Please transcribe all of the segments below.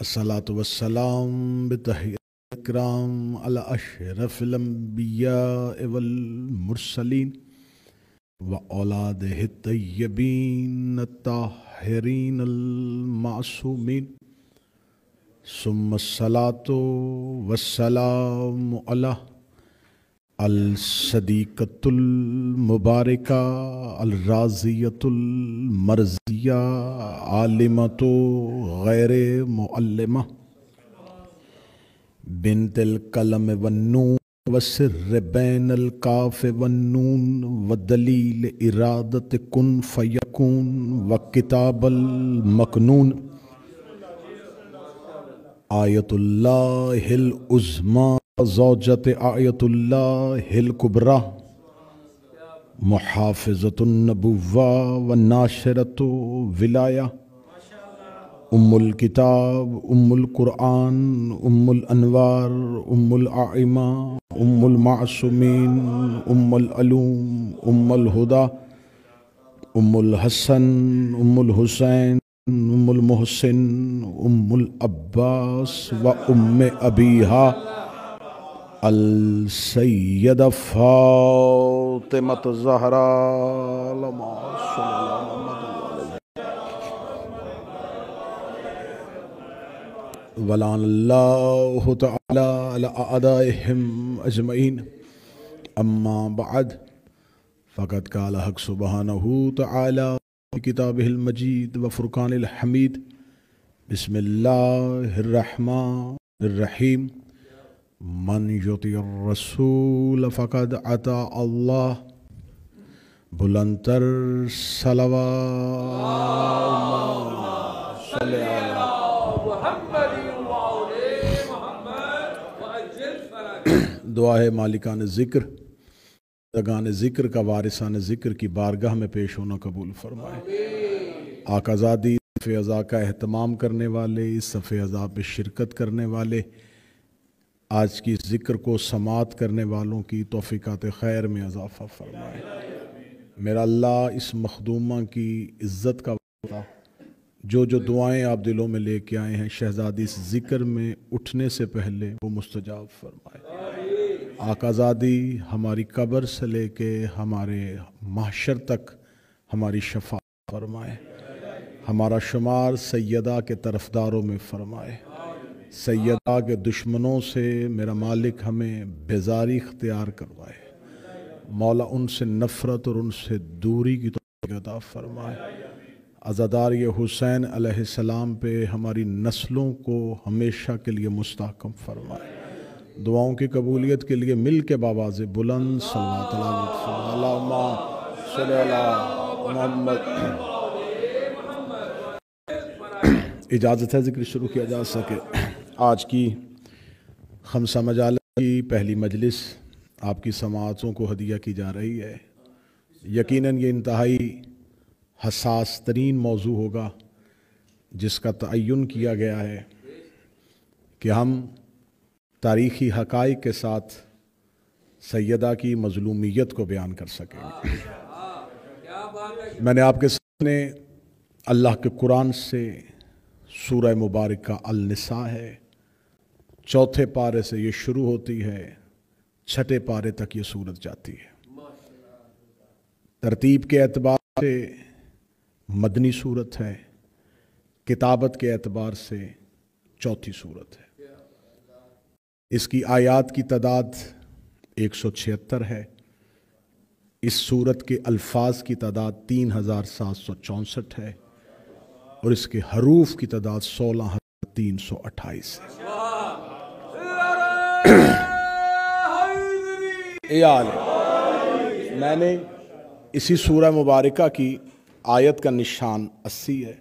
الصلاة والسلام بتحية الكرام على أشرف الأنبياء والمرسلين وأولاده الطيبين الطاهرين المعصومين. ثم الصلاة والسلام على الصديقة المباركة الرازية المرزية عالمة غير معلمة بنت القلم والنون والسر بين الكاف والنون والدليل إرادة كن فيكون وكتاب المكنون آية الله العظمى زوجة آية الله الكبرى محافظة النبوة والناشرة ولاية. أم الكتاب، أم القرآن، أم الأنوار، أم الأعمى، أم المعصومين، أم العلوم أم الهدى، أم الحسن، أم الحسين، أم المحسن، أم العباس وأم أبيها. السيدة فاطمة الزهراء لما صلى الله محمد. ولعن الله تعالى على أعدائهم أجمعين. أما بعد، فقد قال حق سبحانه تعالى في كتابه المجيد وفرقان الحميد. بسم الله الرحمن الرحيم. من يطع الرسول فقد أطاع الله بلندر صلوات صل محمد دعا ہے مالکان ذکر، دگان ذکر کا وارثان ذکر کی بارگاہ میں پیش ہونا قبول فرمائے۔ آقا زادی صف ازا کا اہتمام کرنے والے اس صف ازا پہ شرکت کرنے والے آج کی ذکر کو سماعت کرنے والوں کی توفیقات خیر میں اضافہ فرمائے۔ میرا اللہ اس مخدومہ کی عزت کا وعدہ جو جو دعائیں آپ دلوں میں لے کے آئے ہیں، شہزادی اس ذکر میں اٹھنے سے پہلے وہ مستجاب فرمائے۔ آقا زادی ہماری قبر سے لے کے ہمارے محشر تک ہماری شفا فرمائے۔ ہمارا شمار سیدہ کے طرفداروں میں فرمائے۔ سیدہ کے دشمنوں سے میرا مالک ہمیں بیزاری اختیار کروائے۔ مولا ان سے نفرت اور ان سے دوری کی توفیق عطا فرمائے۔ عزادار یہ حسین علیہ السلام پہ ہماری نسلوں کو ہمیشہ کے لیے مستحکم فرمائے۔ دعاؤں کی قبولیت کے لیے مل کے باباز بلند صلی اللہ صلی اللہ محمد۔ اجازت ہے ذکر شروع کیا جا سکے۔ آج کی خمسہ مجال کی پہلی مجلس آپ کی سماعتوں کو ہدیہ کی جا رہی ہے۔ یقیناً یہ انتہائی حساس ترین موضوع ہوگا جس کا تعین کیا گیا ہے کہ ہم تاریخی حقائق کے ساتھ سیدہ کی مظلومیت کو بیان کر سکیں۔ میں نے آپ کے سامنے اللہ کے قرآن سے سورہ مبارکہ النساء ہے۔ چوتھے پارے سے یہ شروع ہوتی ہے، چھٹے پارے تک یہ صورت جاتی ہے۔ ترتیب کے اعتبار سے مدنی صورت ہے، کتابت کے اعتبار سے چوتھی صورت ہے۔ اس کی آیات کی تعداد ایک سو چھہتر ہے۔ اس صورت کے الفاظ کی تعداد تین ہزار سات سو چونسٹھ ہے اور اس کے حروف کی تعداد سولہ ہزار تین سو اٹھائیس ہے۔ اے آل۔ میں نے اسی سورہ مبارکہ کی آیت کا نشان اسی ہے۔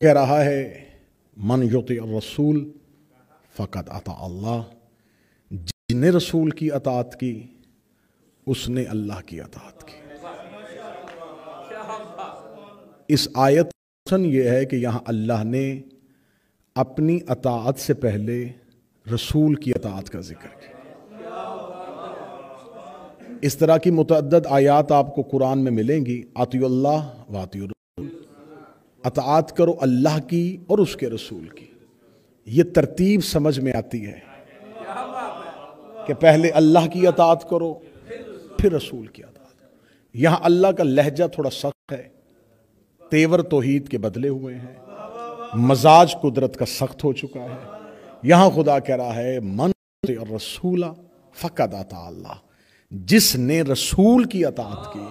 کہہ رہا ہے، من یوتی الرسول فقط عطا اللہ۔ جس نے رسول کی اطاعت کی، اس نے اللہ کی اطاعت کی۔ اس آیت یہ ہے کہ یہاں اللہ نے اپنی اطاعت سے پہلے رسول کی اطاعت کا ذکر کیا۔ اس طرح کی متعدد آیات آپ کو قرآن میں ملیں گی. آتی اللہ واطی الرسول. اطاعت کرو اللہ کی اور اس کے رسول کی. یہ ترتیب سمجھ میں آتی ہے کہ پہلے اللہ کی اطاعت کرو، پھر رسول کی اطاعت یہاں اللہ کا لہجہ تھوڑا سخت ہے۔ تیور توحید کے بدلے ہوئے ہیں۔ مزاج قدرت کا سخت ہو چکا ہے۔ یہاں خدا کہہ رہا ہے، من اور رسولہ فقد آتا اللہ. جس نے رسول کی اطاعت کی،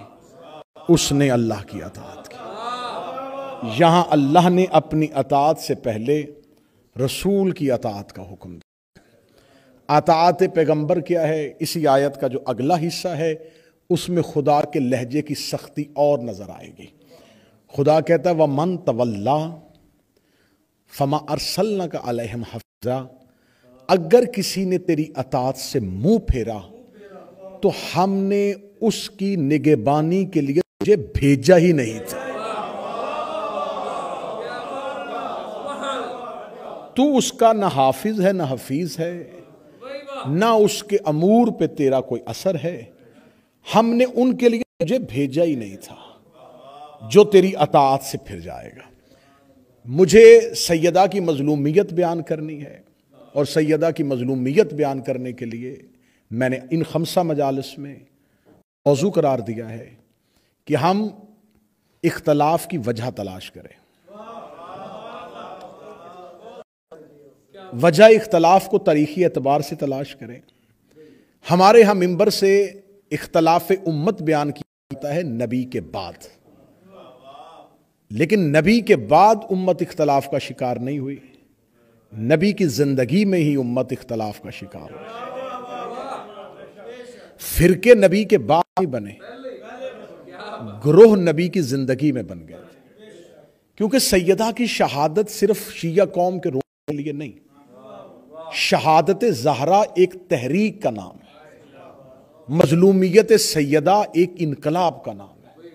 اس نے اللہ کی اطاعت کی۔ یہاں اللہ نے اپنی اطاعت سے پہلے رسول کی اطاعت کا حکم دیا۔ اطاعت پیغمبر کیا ہے؟ اسی آیت کا جو اگلا حصہ ہے، اس میں خدا کے لہجے کی سختی اور نظر آئے گی۔ خدا کہتا ہے وہ من طول فما ارسلنا کا اگر کسی نے تیری اطاعت سے منہ پھیرا تو ہم نے اس کی نگہبانی کے لیے تجھے بھیجا ہی نہیں تھا۔ تو اس کا نہ حافظ ہے، نہ حفیظ ہے، نہ اس کے امور پہ تیرا کوئی اثر ہے۔ ہم نے ان کے لیے تجھے بھیجا ہی نہیں تھا، جو تیری اطاعت سے پھر جائے گا۔ مجھے سیدہ کی مظلومیت بیان کرنی ہے اور سیدہ کی مظلومیت بیان کرنے کے لیے میں نے ان خمسہ مجالس میں موضوع قرار دیا ہے کہ ہم اختلاف کی وجہ تلاش کریں۔ وجہ اختلاف کو تاریخی اعتبار سے تلاش کریں۔ ہمارے ہاں ممبر سے اختلاف امت بیان کیا جاتا ہے نبی کے بعد۔ لیکن نبی کے بعد امت اختلاف کا شکار نہیں ہوئی۔ نبی کی زندگی میں ہی امت اختلاف کا شکار ہوئی۔ فرقے نبی کے بعد ہی بنے۔ گروہ نبی کی زندگی میں بن گئے۔ تھے کیونکہ سیدہ کی شہادت صرف شیعہ قوم کے روح کے لیے نہیں۔ شہادت زہرا ایک تحریک کا نام ہے۔ مظلومیت سیدہ ایک انقلاب کا نام ہے۔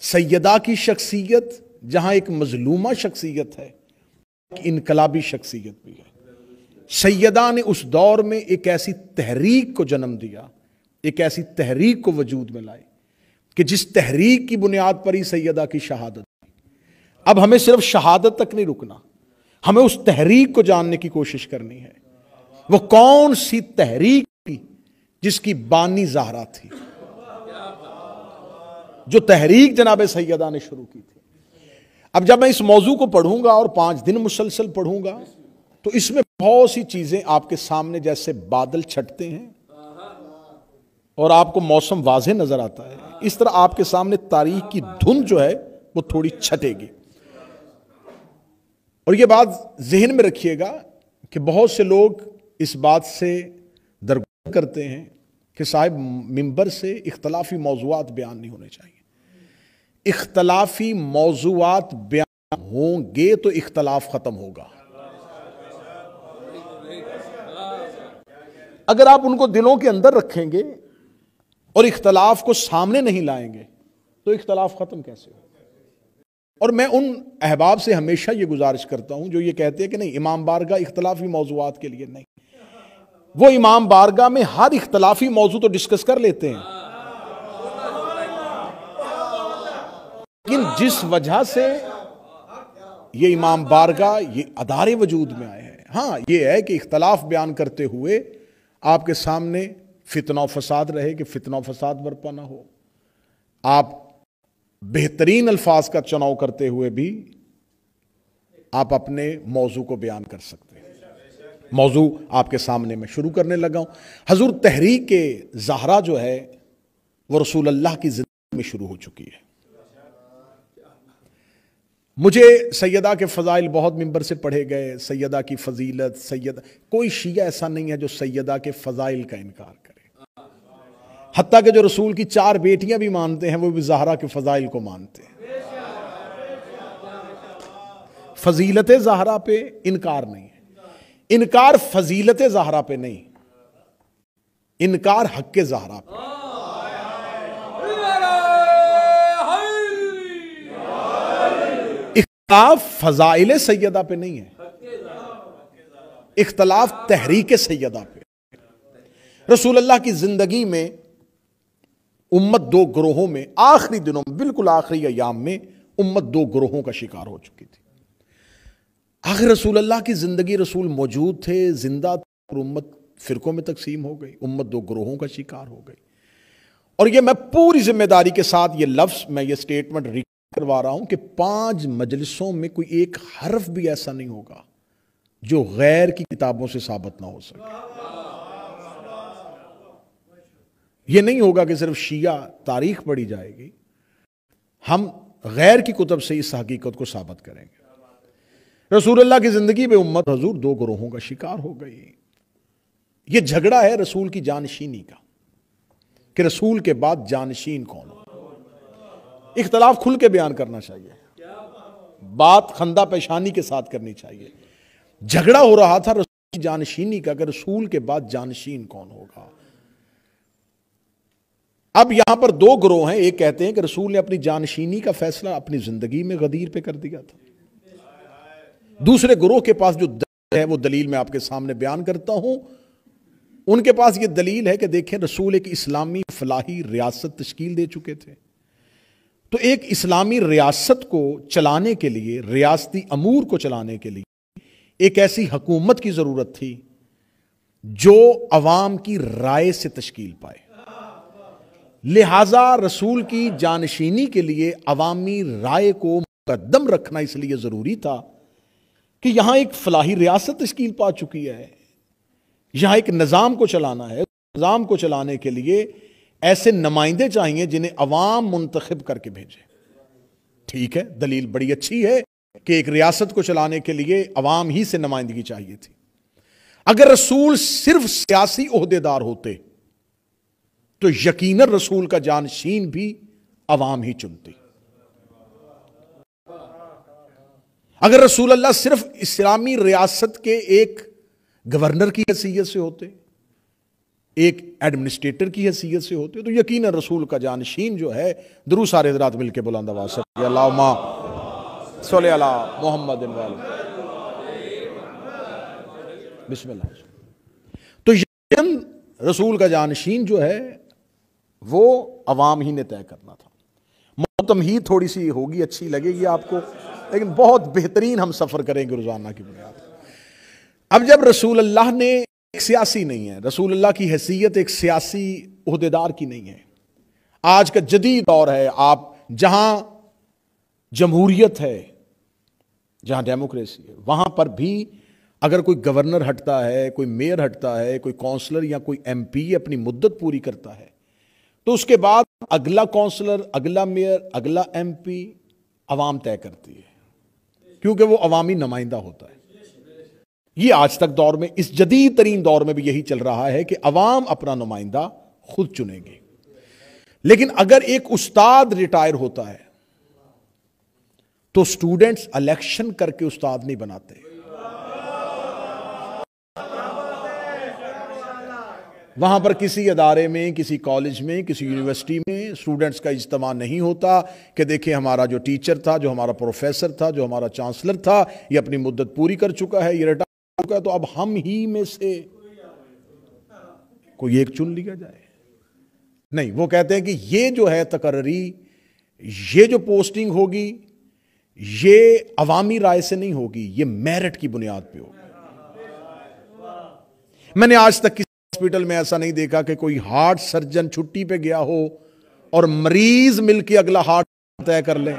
سیدہ کی شخصیت جہاں ایک مظلومہ شخصیت ہے، ایک انقلابی شخصیت بھی ہے۔ سیدہ نے اس دور میں ایک ایسی تحریک کو جنم دیا ایک ایسی تحریک کو وجود میں لائے کہ جس تحریک کی بنیاد پر ہی سیدہ کی شہادت اب ہمیں صرف شہادت تک نہیں رکنا، ہمیں اس تحریک کو جاننے کی کوشش کرنی ہے۔ وہ کون سی تحریک تھی جس کی بانی زہرا تھی؟ جو تحریک جناب سیدہ نے شروع کی تھی۔ اب جب میں اس موضوع کو پڑھوں گا اور پانچ دن مسلسل پڑھوں گا، تو اس میں بہت سی چیزیں آپ کے سامنے جیسے بادل چھٹتے ہیں اور آپ کو موسم واضح نظر آتا ہے۔ اس طرح آپ کے سامنے تاریخ کی دھن جو ہے وہ تھوڑی چھٹے گی۔ اور یہ بات ذہن میں رکھیے گا کہ بہت سے لوگ اس بات سے درگزر کرتے ہیں کہ صاحب ممبر سے اختلافی موضوعات بیان نہیں ہونے چاہیے۔ اختلافی موضوعات بیان ہوں گے تو اختلاف ختم ہوگا۔ اگر آپ ان کو دلوں کے اندر رکھیں گے اور اختلاف کو سامنے نہیں لائیں گے، تو اختلاف ختم کیسے ہو اور میں ان احباب سے ہمیشہ یہ گزارش کرتا ہوں جو یہ کہتے ہیں کہ نہیں، امام بارگاہ اختلافی موضوعات کے لیے نہیں۔ وہ امام بارگاہ میں ہر اختلافی موضوع تو ڈسکس کر لیتے ہیں۔ لیکن جس وجہ سے یہ امام بارگاہ یہ ادارے وجود میں آئے ہیں ہاں یہ ہے کہ اختلاف بیان کرتے ہوئے آپ کے سامنے فتنہ و فساد رہے کہ فتنہ و فساد برپا نہ ہو۔ آپ بہترین الفاظ کا چناؤ کرتے ہوئے بھی آپ اپنے موضوع کو بیان کر سکتے ہیں۔ موضوع آپ کے سامنے میں شروع کرنے لگا ہوں۔ حضور تحریک کے زہرا جو ہے وہ رسول اللہ کی زندگی میں شروع ہو چکی ہے۔ مجھے سیدہ کے فضائل بہت ممبر سے پڑھے گئے، سیدہ کی فضیلت سیدہ کوئی شیعہ ایسا نہیں ہے جو سیدہ کے فضائل کا انکار کرے۔ حتیٰ کہ جو رسول کی چار بیٹیاں بھی مانتے ہیں، وہ بھی زہرا کے فضائل کو مانتے ہیں۔ فضیلت زہرا پہ انکار نہیں ہے۔ انکار فضیلت زہرا پہ نہیں۔ انکار حق زہرا پہ۔ اختلاف فضائل سیدہ پہ نہیں ہے۔ اختلاف تحریک سیدہ پہ۔ رسول اللہ کی زندگی میں امت دو گروہوں میں، آخری دنوں میں بالکل آخری ایام میں امت دو گروہوں کا شکار ہو چکی تھی۔ آخر رسول اللہ کی زندگی رسول موجود تھے، زندہ اور امت فرقوں میں تقسیم ہو گئی، امت دو گروہوں کا شکار ہو گئی۔ اور یہ میں پوری ذمہ داری کے ساتھ یہ لفظ، میں یہ سٹیٹمنٹ کروا رہا ہوں کہ پانچ مجلسوں میں کوئی ایک حرف بھی ایسا نہیں ہوگا جو غیر کی کتابوں سے ثابت نہ ہو سکے۔ یہ نہیں ہوگا کہ صرف شیعہ تاریخ پڑھی جائے گی، ہم غیر کی کتب سے اس حقیقت کو ثابت کریں گے۔ رسول اللہ کی زندگی میں امت حضور دو گروہوں کا شکار ہو گئی۔ یہ جھگڑا ہے رسول کی جانشینی کا کہ رسول کے بعد جانشین کون ہو۔ اختلاف کھل کے بیان کرنا چاہیے۔ بات خندہ پیشانی کے ساتھ کرنی چاہیے۔ جھگڑا ہو رہا تھا رسول کی جانشینی کا کہ رسول کے بعد جانشین کون ہوگا۔ اب یہاں پر دو گروہ ہیں، ایک کہتے ہیں کہ رسول نے اپنی جانشینی کا فیصلہ اپنی زندگی میں غدیر پہ کر دیا تھا۔ دوسرے گروہ کے پاس جو دلیل ہے، وہ دلیل میں آپ کے سامنے بیان کرتا ہوں۔ ان کے پاس یہ دلیل ہے کہ دیکھیں، رسول ایک اسلامی فلاحی ریاست تشکیل دے چکے تھے۔ تو ایک اسلامی ریاست کو چلانے کے لیے، ریاستی امور کو چلانے کے لیے ایک ایسی حکومت کی ضرورت تھی جو عوام کی رائے سے تشکیل پائے۔ لہذا رسول کی جانشینی کے لیے عوامی رائے کو مقدم رکھنا اس لیے ضروری تھا کہ یہاں ایک فلاحی ریاست تشکیل پا چکی ہے، یہاں ایک نظام کو چلانا ہے۔ نظام کو چلانے کے لیے ایسے نمائندے چاہیے جنہیں عوام منتخب کر کے بھیجے۔ ٹھیک ہے، دلیل بڑی اچھی ہے کہ ایک ریاست کو چلانے کے لیے عوام ہی سے نمائندگی چاہیے تھی۔ اگر رسول صرف سیاسی عہدے دار ہوتے تو یقیناً رسول کا جانشین بھی عوام ہی چنتی۔ اگر رسول اللہ صرف اسلامی ریاست کے ایک گورنر کی حیثیت سے ہوتے، ایک ایڈمنسٹریٹر کی حیثیت سے ہوتے، تو یقیناً رسول کا جانشین جو ہے، درو سارے حضرات مل کے بلند آواز اللہ صلی اللہ محمد. بسم اللہ۔ تو یقیناً رسول کا جانشین جو ہے وہ عوام ہی نے طے کرنا تھا۔ موتم ہی تھوڑی سی ہوگی، اچھی لگے گی آپ کو، لیکن بہت بہترین ہم سفر کریں گے روزانہ کی بنیاد۔ اب جب رسول اللہ نے ایک سیاسی نہیں ہے، رسول اللہ کی حیثیت ایک سیاسی عہدیدار کی نہیں ہے۔ آج کا جدید دور ہے، آپ جہاں جمہوریت ہے، جہاں ڈیموکریسی ہے، وہاں پر بھی اگر کوئی گورنر ہٹتا ہے، کوئی میئر ہٹتا ہے، کوئی کونسلر یا کوئی ایم پی اپنی مدت پوری کرتا ہے تو اس کے بعد اگلا کونسلر، اگلا میئر، اگلا ایم پی عوام طے کرتی ہے، کیونکہ وہ عوامی نمائندہ ہوتا ہے۔ یہ آج تک دور میں، اس جدید ترین دور میں بھی یہی چل رہا ہے کہ عوام اپنا نمائندہ خود چنیں گے لیکن اگر ایک استاد ریٹائر ہوتا ہے، تو سٹوڈنٹس الیکشن کر کے استاد نہیں بناتے۔ وہاں پر کسی ادارے میں، کسی کالج میں، کسی یونیورسٹی میں اسٹوڈنٹس کا اجتماع نہیں ہوتا کہ دیکھیں ہمارا جو ٹیچر تھا، جو ہمارا پروفیسر تھا، جو ہمارا چانسلر تھا، یہ اپنی مدت پوری کر چکا ہے، یہ چکا تو اب ہم ہی میں سے کوئی ایک چن لیا جائے۔ نہیں، وہ کہتے ہیں کہ یہ جو ہے تقرری، یہ جو پوسٹنگ ہوگی، یہ عوامی رائے سے نہیں ہوگی، یہ میرٹ کی بنیاد پہ ہوگی۔ میں نے آج تک کسی ہاسپٹل میں ایسا نہیں دیکھا کہ کوئی ہارٹ سرجن چھٹی پہ گیا ہو اور مریض مل کے اگلا ہارٹ طے کر لیں۔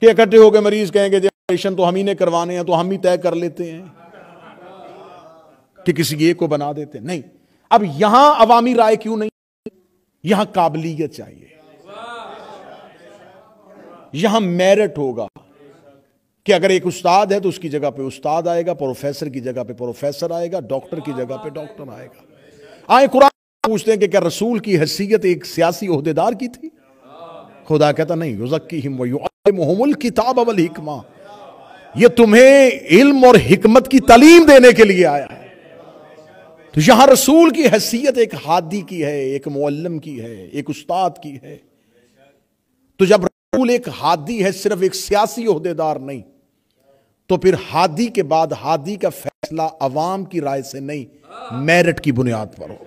کہ اکٹھے ہو کے مریض کہیں گے جی آپریشن تو ہم ہی نے کروانے ہیں تو ہم ہی طے کر لیتے ہیں کہ کسی ایک کو بنا دیتے ہیں۔ نہیں، اب یہاں عوامی رائے کیوں نہیں؟ یہاں قابلیت چاہیے۔ یہاں میرٹ ہوگا۔ کہ اگر ایک استاد ہے تو اس کی جگہ پہ استاد آئے گا، پروفیسر کی جگہ پہ پروفیسر آئے گا، ڈاکٹر کی جگہ پہ ڈاکٹر آئے گا۔ آئے قرآن پوچھتے ہیں کہ کیا رسول کی حیثیت ایک سیاسی عہدیدار کی تھی؟ خدا کہتا نہیں، یزکیہم ویعلمہم الکتاب والحکمہ۔ یہ تمہیں علم اور حکمت کی تعلیم دینے کے لیے آیا ہے۔ تو یہاں رسول کی حیثیت ایک ہادی کی ہے، ایک معلم کی ہے، ایک استاد کی ہے۔ تو جب رسول ایک ہادی ہے، صرف ایک سیاسی عہدے دار نہیں تو پھر ہادی کے بعد ہادی کا فیصلہ عوام کی رائے سے نہیں، میرٹ کی بنیاد پر ہو۔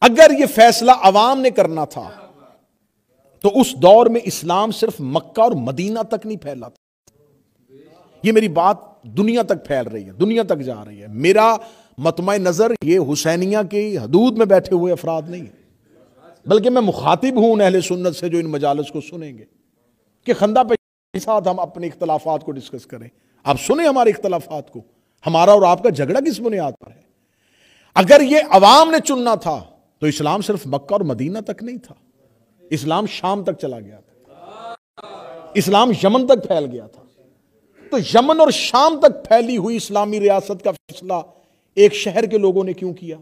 اگر یہ فیصلہ عوام نے کرنا تھا، تو اس دور میں اسلام صرف مکہ اور مدینہ تک نہیں پھیلا تھا۔ یہ میری بات دنیا تک پھیل رہی ہے، دنیا تک جا رہی ہے۔ میرا متمع نظر یہ حسینیہ کی حدود میں بیٹھے ہوئے افراد نہیں بلکہ میں مخاطب ہوں اہل سنت سے جو ان مجالس کو سنیں گے۔ کہ خندہ پہ ساتھ ہم اپنے اختلافات کو ڈسکس کریں۔ آپ سنیں ہمارے اختلافات کو۔ ہمارا اور آپ کا جھگڑا کس بنیاد پر ہے؟ اگر یہ عوام نے چننا تھا، تو اسلام صرف مکہ اور مدینہ تک نہیں تھا۔ اسلام شام تک چلا گیا تھا۔ اسلام یمن تک پھیل گیا تھا۔ تو یمن اور شام تک پھیلی ہوئی اسلامی ریاست کا فیصلہ ایک شہر کے لوگوں نے کیوں کیا؟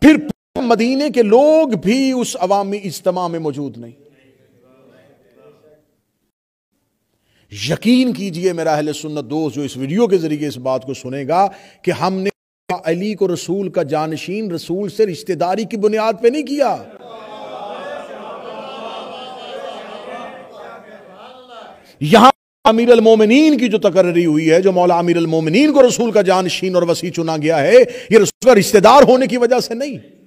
پھر مدینے کے لوگ بھی اس عوامی اجتماع میں موجود نہیں۔ یقین کیجیے میرا اہل سنت دوست جو اس ویڈیو کے ذریعے اس بات کو سنے گا کہ ہم نے علی کو رسول کا جانشین رسول سے رشتہ داری کی بنیاد پہ نہیں کیا۔ یہاں امیر المومنین کی جو تقرری ہوئی ہے، جو مولا امیر المومنین کو رسول کا جانشین اور وسیع چنا گیا ہے، یہ رسول کا رشتہ دار ہونے کی وجہ سے نہیں۔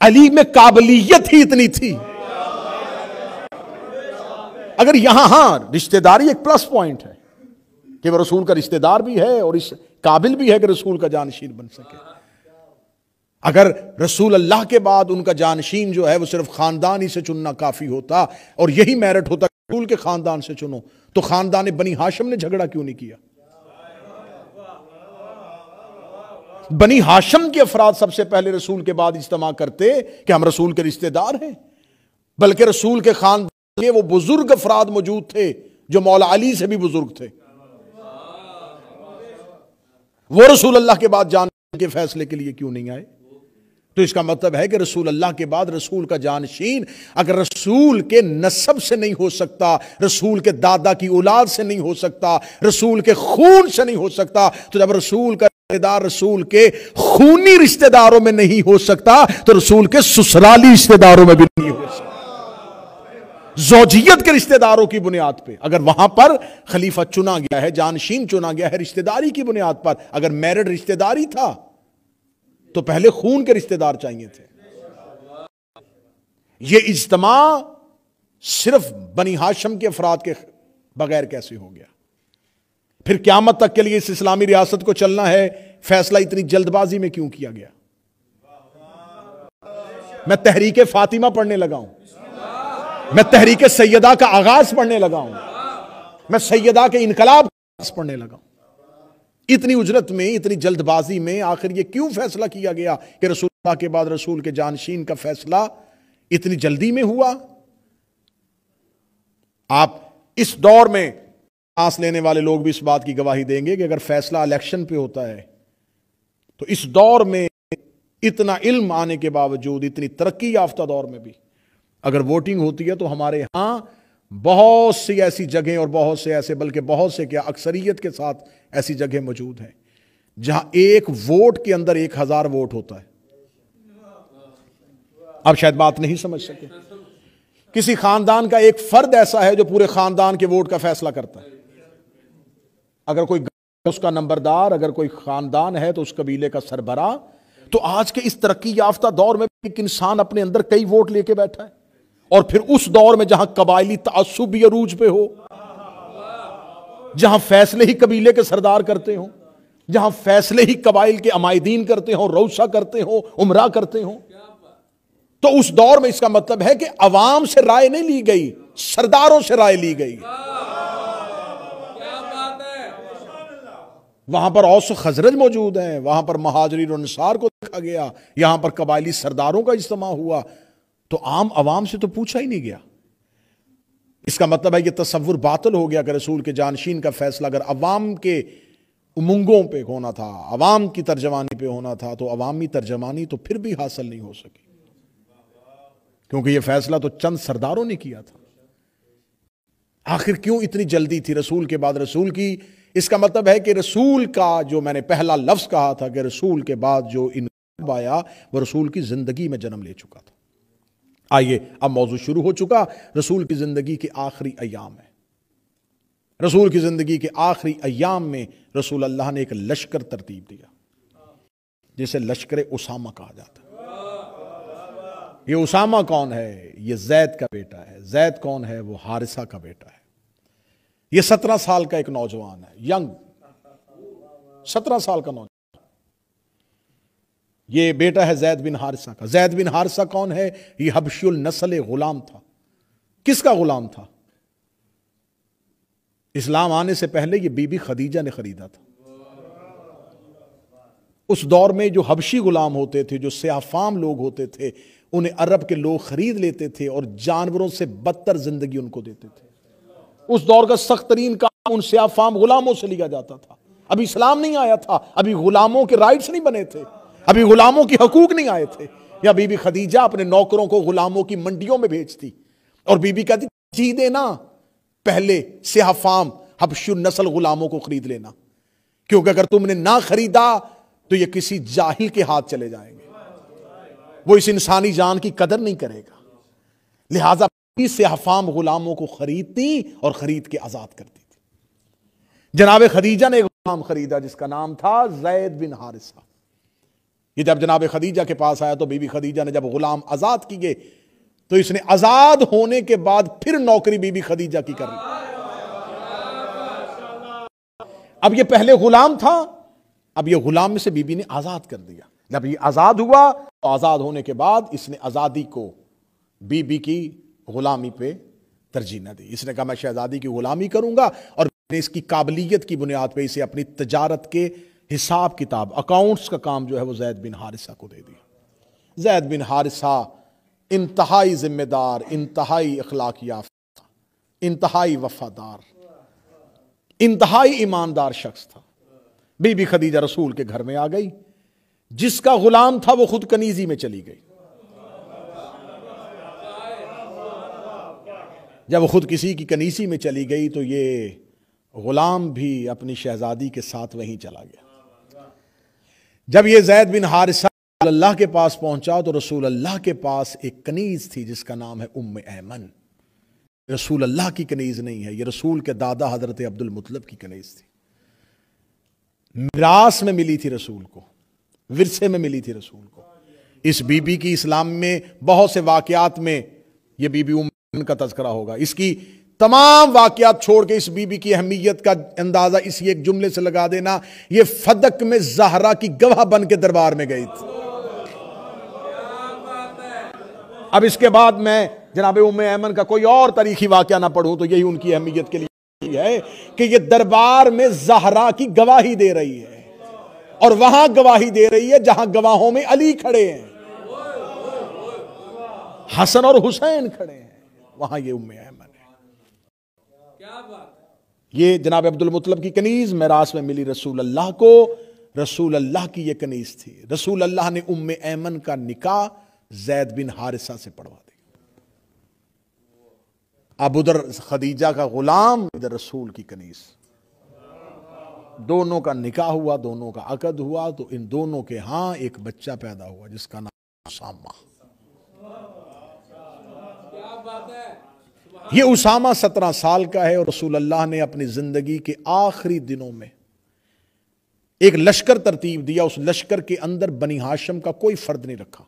علی میں قابلیت ہی اتنی تھی۔ اگر یہاں ہاں رشتہ داری ایک پلس پوائنٹ ہے کہ وہ رسول کا رشتہ دار بھی ہے اور اس قابل بھی ہے کہ رسول کا جانشین بن سکے۔ اگر رسول اللہ کے بعد ان کا جانشین جو ہے وہ صرف خاندان ہی سے چننا کافی ہوتا اور یہی میرٹ ہوتا رسول کے خاندان سے چنو، تو خاندان بنی ہاشم نے جھگڑا کیوں نہیں کیا؟ بنی ہاشم کے افراد سب سے پہلے رسول کے بعد اجتماع کرتے کہ ہم رسول کے رشتہ دار ہیں، بلکہ رسول کے خاندان کے وہ بزرگ افراد موجود تھے جو مولا علی سے بھی بزرگ تھے۔ وہ رسول اللہ کے بعد جان کے فیصلے کے لیے کیوں نہیں آئے۔ تو اس کا مطلب ہے کہ رسول اللہ کے بعد رسول کا جانشین اگر رسول کے نصب سے نہیں ہو سکتا، رسول کے دادا کی اولاد سے نہیں ہو سکتا، رسول کے خون سے نہیں ہو سکتا، تو جب رسول کا رشتہ دار رسول کے خونی رشتہ داروں میں نہیں ہو سکتا، تو رسول کے سسرالی رشتہ داروں میں بھی نہیں ہو سکتا۔ زوجیت کے رشتہ داروں کی بنیاد پہ۔ اگر وہاں پر خلیفہ چنا گیا ہے، جانشین چنا گیا ہے، رشتہ داری کی بنیاد پر۔ اگر میرڈ رشتہ داری تھا تو پہلے خون کے رشتہ دار چاہیے تھے۔ یہ اجتماع صرف بنی ہاشم کے افراد کے بغیر کیسے ہو گیا؟ پھر قیامت تک کے لیے اس اسلامی ریاست کو چلنا ہے، فیصلہ اتنی جلد بازی میں کیوں کیا گیا؟ میں تحریک فاطمہ پڑھنے لگا ہوں۔ میں تحریک سیدہ کا آغاز پڑھنے لگا ہوں۔ میں سیدہ کے انقلاب پڑھنے لگا ہوں۔ اتنی اجرت میں، اتنی جلد بازی میں آخر یہ کیوں فیصلہ کیا گیا کہ رسول اللہ کے بعد رسول کے جانشین کا فیصلہ اتنی جلدی میں ہوا؟ آپ اس دور میں آس لینے والے لوگ بھی اس بات کی گواہی دیں گے کہ اگر فیصلہ الیکشن پہ ہوتا ہے تو اس دور میں اتنا علم آنے کے باوجود، اتنی ترقی یافتہ دور میں بھی اگر ووٹنگ ہوتی ہے تو ہمارے ہاں بہت سی ایسی جگہیں اور بہت سے ایسے، بلکہ بہت سے کیا اکثریت کے ساتھ ایسی جگہ موجود ہیں جہاں ایک ووٹ کے اندر ایک ہزار ووٹ ہوتا ہے۔ اب شاید بات نہیں سمجھ سکے۔ کسی خاندان کا ایک فرد ایسا ہے جو پورے خاندان کے ووٹ کا فیصلہ کرتا ہے۔ اگر کوئی اس کا نمبردار، اگر کوئی خاندان ہے تو اس قبیلے کا سربراہ۔ تو آج کے اس ترقی یافتہ دور میں ایک انسان اپنے اندر کئی ووٹ لے کے بیٹھا ہے۔ اور پھر اس دور میں جہاں قبائلی تعصب بھی عروج پہ ہو، جہاں فیصلے ہی قبیلے کے سردار کرتے ہوں، جہاں فیصلے ہی قبائل کے عمائدین کرتے ہوں روسا کرتے ہوں، عمرہ کرتے ہوں، تو اس دور میں اس کا مطلب ہے کہ عوام سے رائے نہیں لی گئی، سرداروں سے رائے لی گئی۔ وہاں پر اوس خزرج موجود ہیں، وہاں پر مہاجرین انصار کو دیکھا گیا، یہاں پر قبائلی سرداروں کا اجتماع ہوا۔ تو عام عوام سے تو پوچھا ہی نہیں گیا۔ اس کا مطلب ہے یہ تصور باطل ہو گیا کہ رسول کے جانشین کا فیصلہ اگر عوام کے امنگوں پہ ہونا تھا، عوام کی ترجمانی پہ ہونا تھا، تو عوامی ترجمانی تو پھر بھی حاصل نہیں ہو سکی۔ کیونکہ یہ فیصلہ تو چند سرداروں نے کیا تھا۔ آخر کیوں اتنی جلدی تھی رسول کے بعد رسول کی؟ اس کا مطلب ہے کہ رسول کا جو میں نے پہلا لفظ کہا تھا کہ رسول کے بعد جو انقلاب آیا، وہ رسول کی زندگی میں جنم لے چکا تھا۔ آئیے، اب موضوع شروع ہو چکا۔ رسول کی زندگی کے آخری ایام ہے رسول کی زندگی کے آخری ایام میں رسول اللہ نے ایک لشکر ترتیب دیا، جسے لشکر اسامہ کہا جاتا ہے۔ یہ اسامہ کون ہے؟ یہ زید کا بیٹا ہے۔ زید کون ہے؟ وہ حارثہ کا بیٹا ہے۔ یہ سترہ سال کا ایک نوجوان ہے، ینگ۔ سترہ سال کا نوجوان۔ یہ بیٹا ہے زید بن حارثہ کا۔ زید بن حارثہ کون ہے؟ یہ حبشی النسل غلام تھا۔ کس کا غلام تھا؟ اسلام آنے سے پہلے یہ بی بی خدیجہ نے خریدا تھا۔ اس دور میں جو حبشی غلام ہوتے تھے، جو سیافام لوگ ہوتے تھے، انہیں عرب کے لوگ خرید لیتے تھے اور جانوروں سے بدتر زندگی ان کو دیتے تھے۔ اس دور کا سخت ترین کام ان سیافام غلاموں سے لیا جاتا تھا۔ ابھی اسلام نہیں آیا تھا، ابھی غلاموں کے رائٹس نہیں بنے تھے۔ ابھی غلاموں کی حقوق نہیں آئے تھے۔ یا بی بی خدیجہ اپنے نوکروں کو غلاموں کی منڈیوں میں بھیجتی۔ اور بی بی کہتی جی دینا، پہلے سیاہ فام، حبش نسل غلاموں کو خرید لینا۔ کیونکہ اگر تم نے نہ خریدا، تو یہ کسی جاہل کے ہاتھ چلے جائیں گے۔ وہ اس انسانی جان کی قدر نہیں کرے گا۔ لہذا سیاہ فام غلاموں کو خریدتی اور خرید کے آزاد کرتی تھی۔ جناب خدیجہ نے ایک غلام خریدا جس کا نام تھا زید بن حارثہ۔ یہ جب جناب خدیجہ کے پاس آیا تو بی بی خدیجہ نے جب غلام آزاد کیے تو اس نے آزاد ہونے کے بعد پھر نوکری بی بی خدیجہ کی کر لی۔ اب یہ پہلے غلام تھا، اب یہ غلام میں سے بی بی نے آزاد کر دیا۔ جب یہ آزاد ہوا تو آزاد ہونے کے بعد اس نے آزادی کو بی بی کی غلامی پہ ترجیح نہ دی۔ اس نے کہا، میں شہزادی کی غلامی کروں گا اور اس کی قابلیت کی بنیاد پہ اسے اپنی تجارت کے حساب کتاب اکاؤنٹس کا کام جو ہے وہ زید بن حارثہ کو دے دیا۔ زید بن حارثہ انتہائی ذمہ دار، انتہائی اخلاق یافتہ، انتہائی وفادار، انتہائی ایماندار شخص تھا۔ بی بی خدیجہ رسول کے گھر میں آ گئی۔ جس کا غلام تھا وہ خود کنیزی میں چلی گئی۔ جب وہ خود کسی کی کنیسی میں چلی گئی تو یہ غلام بھی اپنی شہزادی کے ساتھ وہیں چلا گیا۔ جب یہ زید بن حارثہ اللہ کے پاس پہنچا تو رسول اللہ کے پاس ایک کنیز تھی جس کا نام ہے ام ایمن۔ رسول اللہ کی کنیز نہیں ہے، یہ رسول کے دادا حضرت عبد المطلب کی کنیز تھی۔ میراث میں ملی تھی رسول کو، ورثے میں ملی تھی رسول کو۔ اس بی بی کی اسلام میں بہت سے واقعات میں یہ بی بی ام کا تذکرہ ہوگا۔ اس کی تمام واقعات چھوڑ کے اس بی بی کی اہمیت کا اندازہ اسی ایک جملے سے لگا دینا، یہ فدق میں زہرا کی گواہ بن کے دربار میں گئی تھی۔ اب اس کے بعد میں جناب ام ایمن کا کوئی اور تاریخی واقعہ نہ پڑھوں تو یہی ان کی اہمیت کے لیے ہے کہ یہ دربار میں زہرا کی گواہی دے رہی ہے۔ اور وہاں گواہی دے رہی ہے جہاں گواہوں میں علی کھڑے ہیں۔ حسن اور حسین کھڑے ہیں۔ وہاں یہ ام ایمن۔ یہ جناب عبد المطلب کی کنیز میراث میں ملی رسول اللہ کو۔ رسول اللہ کی یہ کنیز تھی۔ رسول اللہ نے ام ایمن کا نکاح زید بن حارثہ سے پڑھوا دی اب ادھر خدیجہ کا غلام ادھر رسول کی کنیز۔ دونوں کا نکاح ہوا، دونوں کا عقد ہوا، تو ان دونوں کے ہاں ایک بچہ پیدا ہوا جس کا نام اسامہ یہ اسامہ سترہ سال کا ہے اور رسول اللہ نے اپنی زندگی کے آخری دنوں میں ایک لشکر ترتیب دیا، اس لشکر کے اندر بنی ہاشم کا کوئی فرد نہیں رکھا،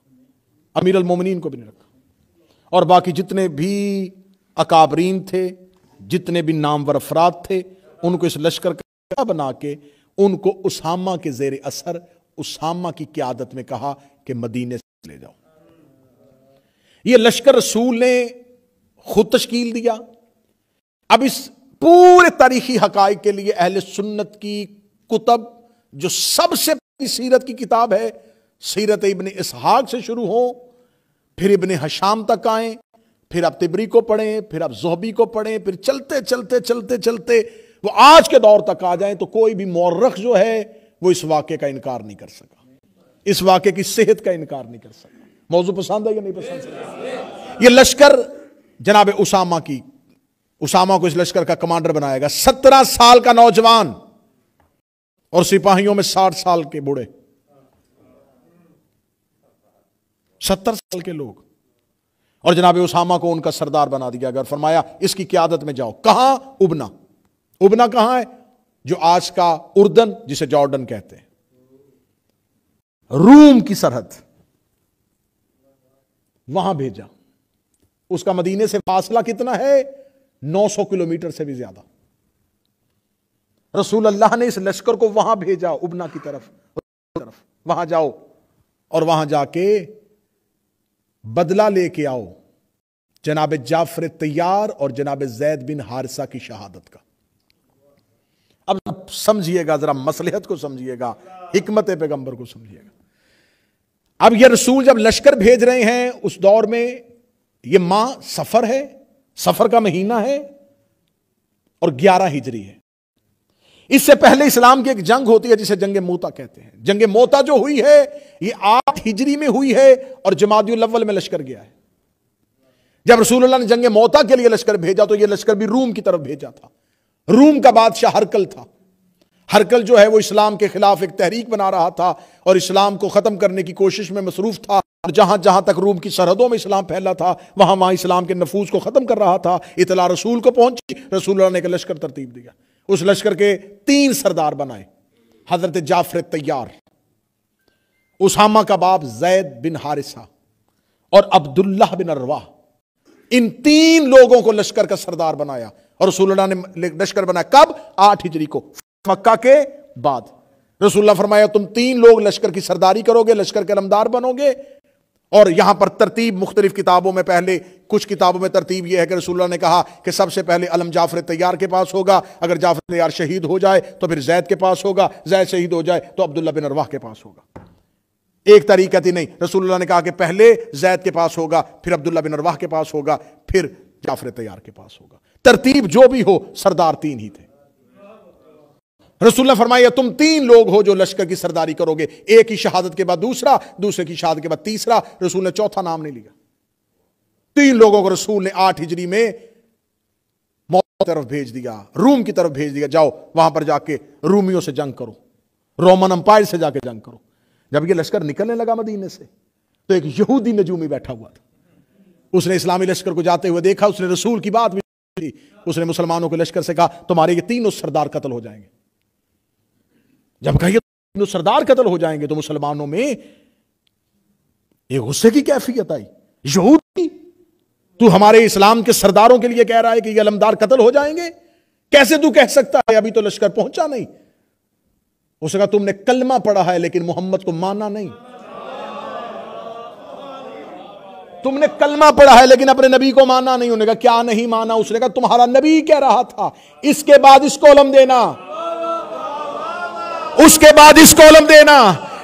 امیر المومنین کو بھی نہیں رکھا۔ اور باقی جتنے بھی اکابرین تھے، جتنے بھی نامور افراد تھے، ان کو اس لشکر کا بنا کے ان کو اسامہ کے زیر اثر، اسامہ کی قیادت میں کہا کہ مدینے سے لے جاؤ۔ یہ لشکر رسول نے خود تشکیل دیا۔ اب اس پورے تاریخی حقائق کے لیے اہل سنت کی کتب جو سب سے پہلی سیرت کی کتاب ہے، سیرت ابن اسحاق سے شروع ہو پھر ابن حشام تک آئیں، پھر اب تبری کو پڑھیں، پھر اب زہبی کو پڑھیں، پھر چلتے چلتے چلتے چلتے وہ آج کے دور تک آ جائیں تو کوئی بھی مورخ جو ہے وہ اس واقعے کا انکار نہیں کر سکا۔ اس واقعے کی صحت کا انکار نہیں کر سکا۔ موضوع پسند ہے یا نہیں پسند؟ یہ لشکر جناب اسامہ کی، اسامہ کو اس لشکر کا کمانڈر بنائے گا سترہ سال کا نوجوان اور سپاہیوں میں ساٹھ سال کے بوڑھے۔ ستر سال کے لوگ۔ اور جناب اسامہ کو ان کا سردار بنا دیا گیا اور فرمایا، اس کی قیادت میں جاؤ۔ کہاں؟ ابنا۔ ابنا کہاں ہے؟ جو آج کا اردن، جسے جارڈن کہتے ہیں۔ روم کی سرحد۔ وہاں بھیجا۔ اس کا مدینے سے فاصلہ کتنا ہے؟ نو سو کلومیٹر سے بھی زیادہ۔ رسول اللہ نے اس لشکر کو وہاں بھیجا، ابنا کی طرف۔ طرف وہاں جاؤ اور وہاں جا کے بدلہ لے کے آؤ۔ جناب جعفر تیار اور جناب زید بن حارثہ کی شہادت کا۔ اب سمجھیے گا، ذرا مسلحت کو سمجھیے گا، حکمت پیغمبر کو سمجھیے گا۔ اب یہ رسول جب لشکر بھیج رہے ہیں، اس دور میں یہ ماں سفر ہے، سفر کا مہینہ ہے اور گیارہ ہجری ہے۔ اس سے پہلے اسلام کی ایک جنگ ہوتی ہے جسے جنگ موتا کہتے ہیں۔ جنگ موتا جو ہوئی ہے، یہ آٹھ ہجری میں ہوئی ہے اور جماعت الاول میں لشکر گیا ہے۔ جب رسول اللہ نے جنگ موتا کے لیے لشکر بھیجا تو یہ لشکر بھی روم کی طرف بھیجا تھا۔ روم کا بادشاہ ہرکل تھا۔ ہرکل جو ہے وہ اسلام کے خلاف ایک تحریک بنا رہا تھا اور اسلام کو ختم کرنے کی کوشش میں مصروف تھا۔ اور جہاں جہاں تک روم کی سرحدوں میں اسلام پھیلا تھا، وہاں وہاں اسلام کے نفوذ کو ختم کر رہا تھا۔ اطلاع رسول کو پہنچی، رسول اللہ نے ایک لشکر ترتیب دیا۔ اس لشکر کے تین سردار بنائے۔ حضرت جعفر تیار اسامہ کا باپ زید بن حارثہ اور عبداللہ بن ارواح ان تین لوگوں کو لشکر کا سردار بنایا۔ اور رسول اللہ نے لشکر بنایا۔ کب؟ آٹھ ہجری کو، مکہ کے بعد۔ رسول اللہ فرمایا، تم تین لوگ لشکر کی سرداری کرو گے، لشکر کے علمدار بنو گے۔ اور یہاں پر ترتیب مختلف کتابوں میں پہلے، کچھ کتابوں میں ترتیب یہ ہے کہ رسول اللہ نے کہا کہ سب سے پہلے علم جعفر تیار کے پاس ہوگا، اگر جعفر تیار شہید ہو جائے تو پھر زید کے پاس ہوگا، زید شہید ہو جائے تو عبداللہ بن ارواح کے پاس ہوگا۔ ایک طریقہ تھی نہیں، رسول اللہ نے کہا کہ پہلے زید کے پاس ہوگا، پھر عبداللہ بن ارواح کے پاس ہوگا، پھر جعفر تیار کے پاس ہوگا۔ ترتیب جو بھی ہو، سردار تین ہی تھے۔ رسول اللہ فرمایا، تم تین لوگ ہو جو لشکر کی سرداری کرو گے، ایک ہی شہادت کے بعد دوسرا، دوسرے کی شہادت کے بعد تیسرا۔ رسول نے چوتھا نام نہیں لیا۔ تین لوگوں کو رسول نے آٹھ ہجری میں موت طرف بھیج دیا، روم کی طرف بھیج دیا۔ جاؤ، وہاں پر جا کے رومیوں سے جنگ کرو، رومن امپائر سے جا کے جنگ کرو۔ جب یہ لشکر نکلنے لگا مدینے سے، تو ایک یہودی نجومی بیٹھا ہوا تھا۔ اس نے اسلامی لشکر کو جاتے ہوئے دیکھا، اس نے رسول کی بات بھی اس نے مسلمانوں کے لشکر سے کہا، تمہارے یہ تینوں سردار قتل ہو جائیں گے۔ جب کہیے سردار قتل ہو جائیں گے تو مسلمانوں میں یہ غصے کی کیفیت آئی۔ یہودی، تو ہمارے اسلام کے سرداروں کے لیے کہہ رہا ہے کہ یہ علمدار قتل ہو جائیں گے۔ کیسے تو کہہ سکتا ہے ابھی تو لشکر پہنچا نہیں۔ اس کا تم نے کلمہ پڑھا ہے لیکن محمد کو مانا نہیں۔ تم نے کلمہ پڑھا ہے لیکن اپنے نبی کو مانا نہیں۔ انہوں نے کہا، کیا نہیں مانا؟ اس نے کہا، تمہارا نبی کہہ رہا تھا، اس کے بعد اس کو علم دینا۔ اس کے بعد اس کو علم دینا،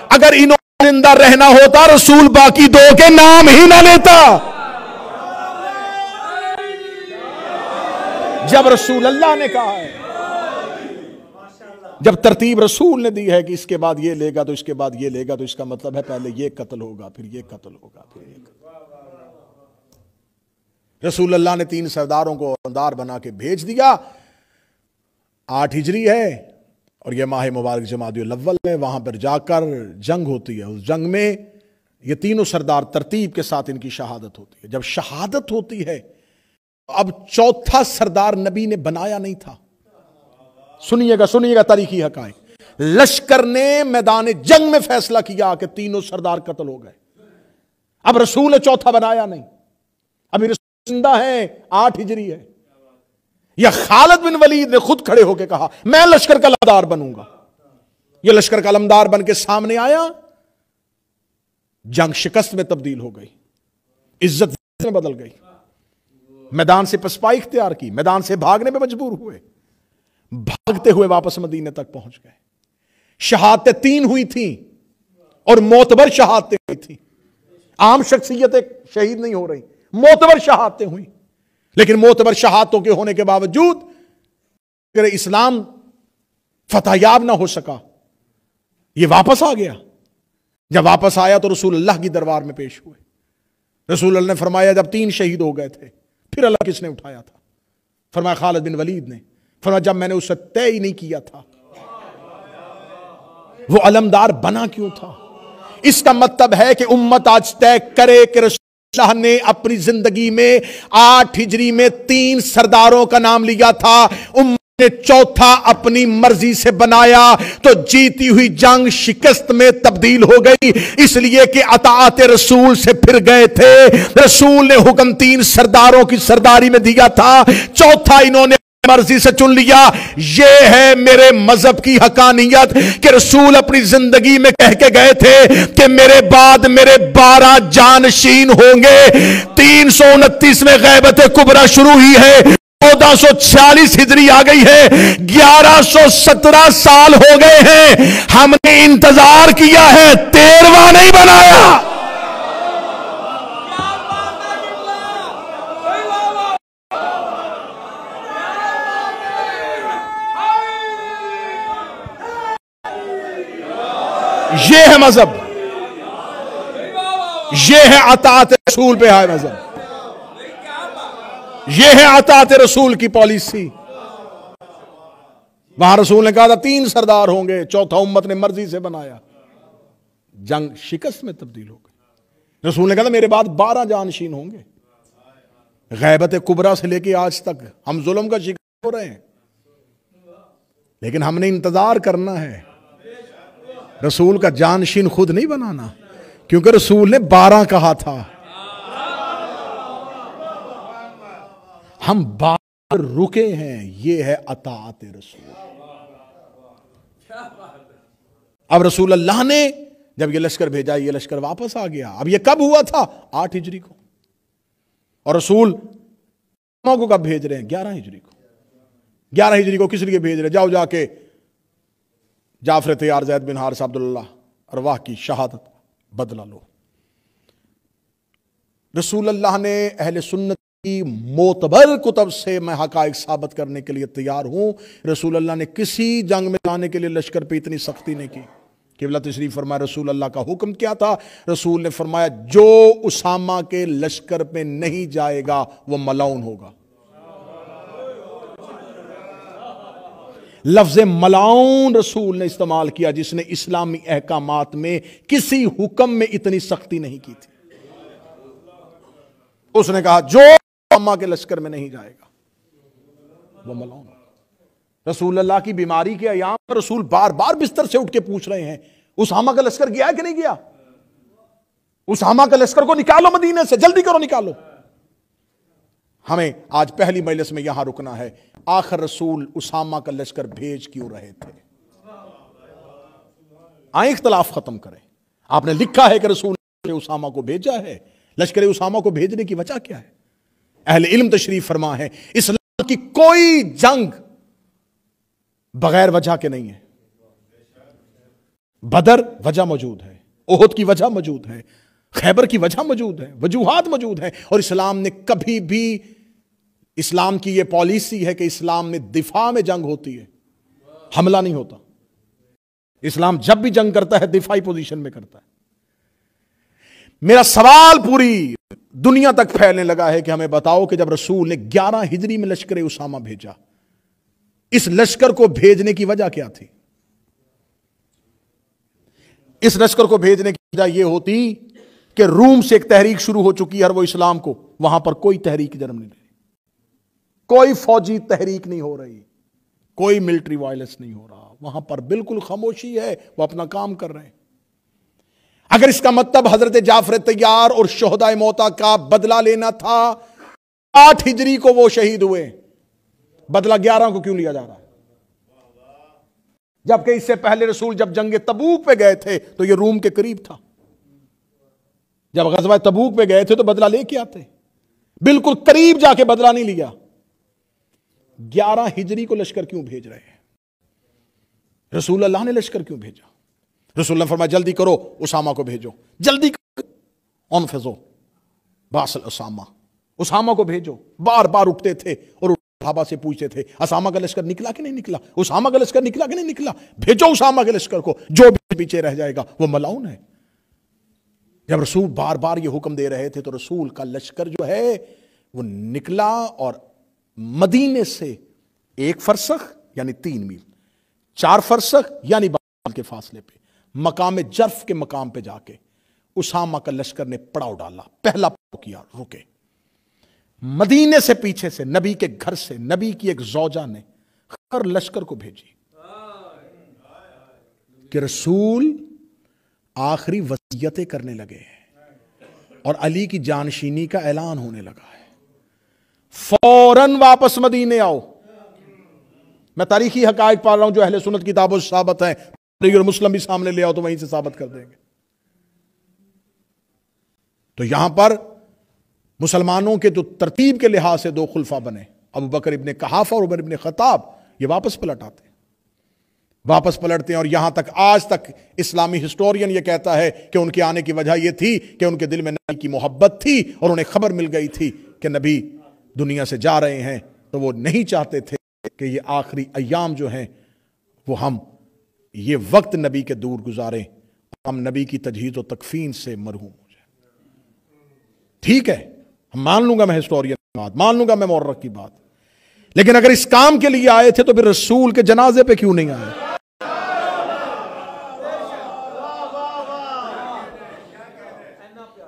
اگر انہوں زندہ رہنا ہوتا، رسول باقی دو کے نام ہی نہ لیتا۔ جب رسول اللہ نے کہا ہے، جب ترتیب رسول نے دی ہے کہ اس کے بعد یہ لے گا تو اس کے بعد یہ لے گا تو اس کا مطلب ہے پہلے یہ قتل ہوگا، پھر یہ قتل ہوگا، پھر یہ قتل رسول اللہ نے تین سرداروں کو اندار بنا کے بھیج دیا۔ آٹھ ہجری ہے اور یہ ماہ مبارک جماعت الاول ہے، وہاں پر جا کر جنگ ہوتی ہے۔ اس جنگ میں یہ تینوں سردار ترتیب کے ساتھ ان کی شہادت ہوتی ہے۔ جب شہادت ہوتی ہے، اب چوتھا سردار نبی نے بنایا نہیں تھا۔ سنیے گا سنیے گا تاریخی حقائق۔ لشکر نے میدان جنگ میں فیصلہ کیا کہ تینوں سردار قتل ہو گئے۔ اب رسول نے چوتھا بنایا نہیں۔ ابھی رسول زندہ ہے آٹھ ہجری ہے۔ یا خالد بن ولید نے خود کھڑے ہو کے کہا، میں لشکر کا لمدار بنوں گا۔ یہ لشکر کا لمدار بن کے سامنے آیا۔ جنگ شکست میں تبدیل ہو گئی۔ عزت میں بدل گئی۔ میدان سے پسپائی اختیار کی، میدان سے بھاگنے میں مجبور ہوئے۔ بھاگتے ہوئے واپس مدینے تک پہنچ گئے۔ شہادتیں تین ہوئی تھیں اور موتبر شہادتیں ہوئی تھیں۔ عام شخصیتیں شہید نہیں ہو رہی۔ موتبر شہادتیں ہوئی لیکن موتبر شہادتوں کے ہونے کے باوجود اگر اسلام فتح یاب نہ ہو سکا، یہ واپس آ گیا۔ جب واپس آیا تو رسول اللہ کی دربار میں پیش ہوئے۔ رسول اللہ نے فرمایا، جب تین شہید ہو گئے تھے، پھر اللہ کس نے اٹھایا تھا؟ فرمایا، خالد بن ولید نے۔ فرمایا، جب میں نے اسے طے ہی نہیں کیا تھا، وہ علمدار بنا کیوں تھا؟ اس کا مطلب ہے کہ امت آج طے کرے کہ رسول اللہ نے اپنی زندگی میں آٹھ ہجری میں تین سرداروں کا نام لیا تھا۔ نے چوتھا اپنی مرضی سے بنایا تو جیتی ہوئی جنگ شکست میں تبدیل ہو گئی۔ اس لیے کہ اطاعت رسول سے پھر گئے تھے۔ رسول نے حکم تین سرداروں کی سرداری میں دیا تھا۔ چوتھا انہوں نے مرضی سے چن لیا۔ یہ ہے میرے مذہب کی حقانیت کہ رسول اپنی زندگی میں کہہ کے گئے تھے کہ میرے بعد میرے بارہ جانشین ہوں گے۔ تین سو انتیس میں غیبت کبرا شروع ہوئی ہے۔ چودہ سو چھیالیس ہجری آ گئی ہے۔ گیارہ سو سترہ سال ہو گئے ہیں۔ ہم نے انتظار کیا ہے، تیرواں نہیں بنایا۔ یہ ہے مذہب۔ یہ ہے اطاعت رسول پہ ہے مذہب۔ یہ ہے اطاعت رسول کی پالیسی۔ وہاں رسول نے کہا تھا تین سردار ہوں گے، چوتھا امت نے مرضی سے بنایا۔ جنگ شکست میں تبدیل ہو گئی۔ رسول نے کہا تھا میرے بعد بارہ جانشین ہوں گے۔ غیبت کبرا سے لے کے آج تک ہم ظلم کا شکار ہو رہے ہیں۔ لیکن ہم نے انتظار کرنا ہے۔ رسول کا جانشین خود نہیں بنانا، کیونکہ رسول نے بارہ کہا تھا۔ ہم بار رکے ہیں، یہ ہے اطاعت رسول۔ اب رسول اللہ نے جب یہ لشکر بھیجا، یہ لشکر واپس آ گیا۔ اب یہ کب ہوا تھا؟ آٹھ ہجری کو۔ اور رسول کو کب بھیج رہے ہیں؟ گیارہ ہجری کو۔ گیارہ ہجری کو کس لیے بھیج رہے جاؤ جا کے جعفر تیار زید بن حارث عبداللہ، ارواح کی شہادت بدلا لو۔ رسول اللہ نے اہل سنت کی معتبر کتب سے میں حقائق ثابت کرنے کے لیے تیار ہوں۔ رسول اللہ نے کسی جنگ میں جانے کے لیے لشکر پہ اتنی سختی نہیں کی۔ قبلہ تشریف فرمایا، رسول اللہ کا حکم کیا تھا؟ رسول نے فرمایا، جو اسامہ کے لشکر پہ نہیں جائے گا، وہ ملاؤن ہوگا۔ لفظ ملاؤن رسول نے استعمال کیا جس نے اسلامی احکامات میں کسی حکم میں اتنی سختی نہیں کی تھی۔ اس نے کہا، جو اما کے لشکر میں نہیں جائے گا، وہ ملاؤن رسول اللہ کی بیماری کے ایام پر رسول بار بار بستر سے اٹھ کے پوچھ رہے ہیں اس اسامہ کا لشکر گیا کہ نہیں گیا؟ اس اسامہ کا لشکر کو نکالو مدینے سے، جلدی کرو نکالو۔ ہمیں آج پہلی مجلس میں یہاں رکنا ہے۔ آخر رسول اسامہ کا لشکر بھیج کیوں رہے تھے؟ آئیں اختلاف ختم کریں۔ آپ نے لکھا ہے کہ رسول نے اسامہ کو بھیجا ہے۔ لشکر اسامہ کو بھیجنے کی وجہ کیا ہے؟ اہل علم تشریف فرما ہے، اسلام کی کوئی جنگ بغیر وجہ کے نہیں ہے۔ بدر وجہ موجود ہے، احد کی وجہ موجود ہے، خیبر کی وجہ موجود ہے، وجوہات موجود ہیں اور اسلام نے کبھی بھی اسلام کی یہ پالیسی ہے کہ اسلام میں دفاع میں جنگ ہوتی ہے، حملہ نہیں ہوتا۔ اسلام جب بھی جنگ کرتا ہے، دفاعی پوزیشن میں کرتا ہے۔ میرا سوال پوری دنیا تک پھیلنے لگا ہے کہ ہمیں بتاؤ کہ جب رسول نے گیارہ ہجری میں لشکر اسامہ بھیجا، اس لشکر کو بھیجنے کی وجہ کیا تھی؟ اس لشکر کو بھیجنے کی وجہ یہ ہوتی کہ روم سے ایک تحریک شروع ہو چکی ہے وہ اسلام کو وہاں پر کوئی تحریک جنم نہیں۔ کوئی فوجی تحریک نہیں ہو رہی، کوئی ملٹری وائلنس نہیں ہو رہا۔ وہاں پر بالکل خاموشی ہے، وہ اپنا کام کر رہے ہیں۔ اگر اس کا مطلب حضرت جعفر تیار اور شہدہ موتا کا بدلہ لینا تھا، آٹھ ہجری کو وہ شہید ہوئے۔ بدلہ گیارہ کو کیوں لیا جا رہا ہے؟ جبکہ اس سے پہلے رسول جب جنگ تبوک پہ گئے تھے، تو یہ روم کے قریب تھا۔ جب غزوہ تبوک پہ گئے تھے تو بدلہ لے کے آتے۔ بالکل قریب جا کے بدلہ نہیں لیا۔ گیارہ ہجری کو لشکر کیوں بھیج رہے ہیں؟ رسول اللہ نے لشکر کیوں بھیجا؟ رسول اللہ فرمایا، جلدی کرو، اسامہ کو بھیجو۔ جلدی کرو فضو باسل اسامہ اسامہ کو بھیجو۔ بار بار اٹھتے تھے اور صحابہ سے پوچھتے تھے، اسامہ کا لشکر نکلا کہ نہیں نکلا؟ اسامہ کا لشکر نکلا کہ نہیں نکلا؟ بھیجو اسامہ کے لشکر کو۔ جو بھی پیچھے رہ جائے گا، وہ ملاؤن ہے۔ جب رسول بار بار یہ حکم دے رہے تھے، تو رسول کا لشکر جو ہے، وہ نکلا اور مدینے سے ایک فرسخ یعنی تین میل، چار فرسخ یعنی بال کے فاصلے پہ، مقام جرف کے مقام پہ جا کے اسامہ کا لشکر نے پڑاؤ ڈالا، پہلا کیا، رکے۔ مدینے سے پیچھے سے نبی کے گھر سے نبی کی ایک زوجہ نے ہر لشکر کو بھیجی کہ رسول آخری وصیتیں کرنے لگے ہیں اور علی کی جانشینی کا اعلان ہونے لگا ہے۔ فوراً واپس مدینے آؤ۔ میں تاریخی حقائق پا رہا ہوں جو اہل سنت کتابوں سے ثابت ہیں۔ اور مسلم بھی سامنے لے آؤ تو وہیں سے ثابت کر دیں گے۔ تو یہاں پر مسلمانوں کے تو ترتیب کے لحاظ سے دو خلفہ بنے۔ ابو بکر ابن کہافہ اور عمر ابن خطاب یہ واپس پلٹ آتے ہیں۔ واپس پلٹتے ہیں اور یہاں تک، آج تک اسلامی ہسٹورین یہ کہتا ہے کہ ان کے آنے کی وجہ یہ تھی کہ ان کے دل میں نبی کی محبت تھی اور انہیں خبر مل گئی تھی کہ نبی دنیا سے جا رہے ہیں، تو وہ نہیں چاہتے تھے کہ یہ آخری ایام جو ہیں، وہ ہم یہ وقت نبی کے دور گزاریں، ہم نبی کی تجہیز و تکفین سے مرحوم ہو جائیں۔ ٹھیک ہے مان لوں گا میں ہسٹورین کی بات، مان لوں گا میں مورک کی بات۔ لیکن اگر اس کام کے لیے آئے تھے تو پھر رسول کے جنازے پہ کیوں نہیں آئے؟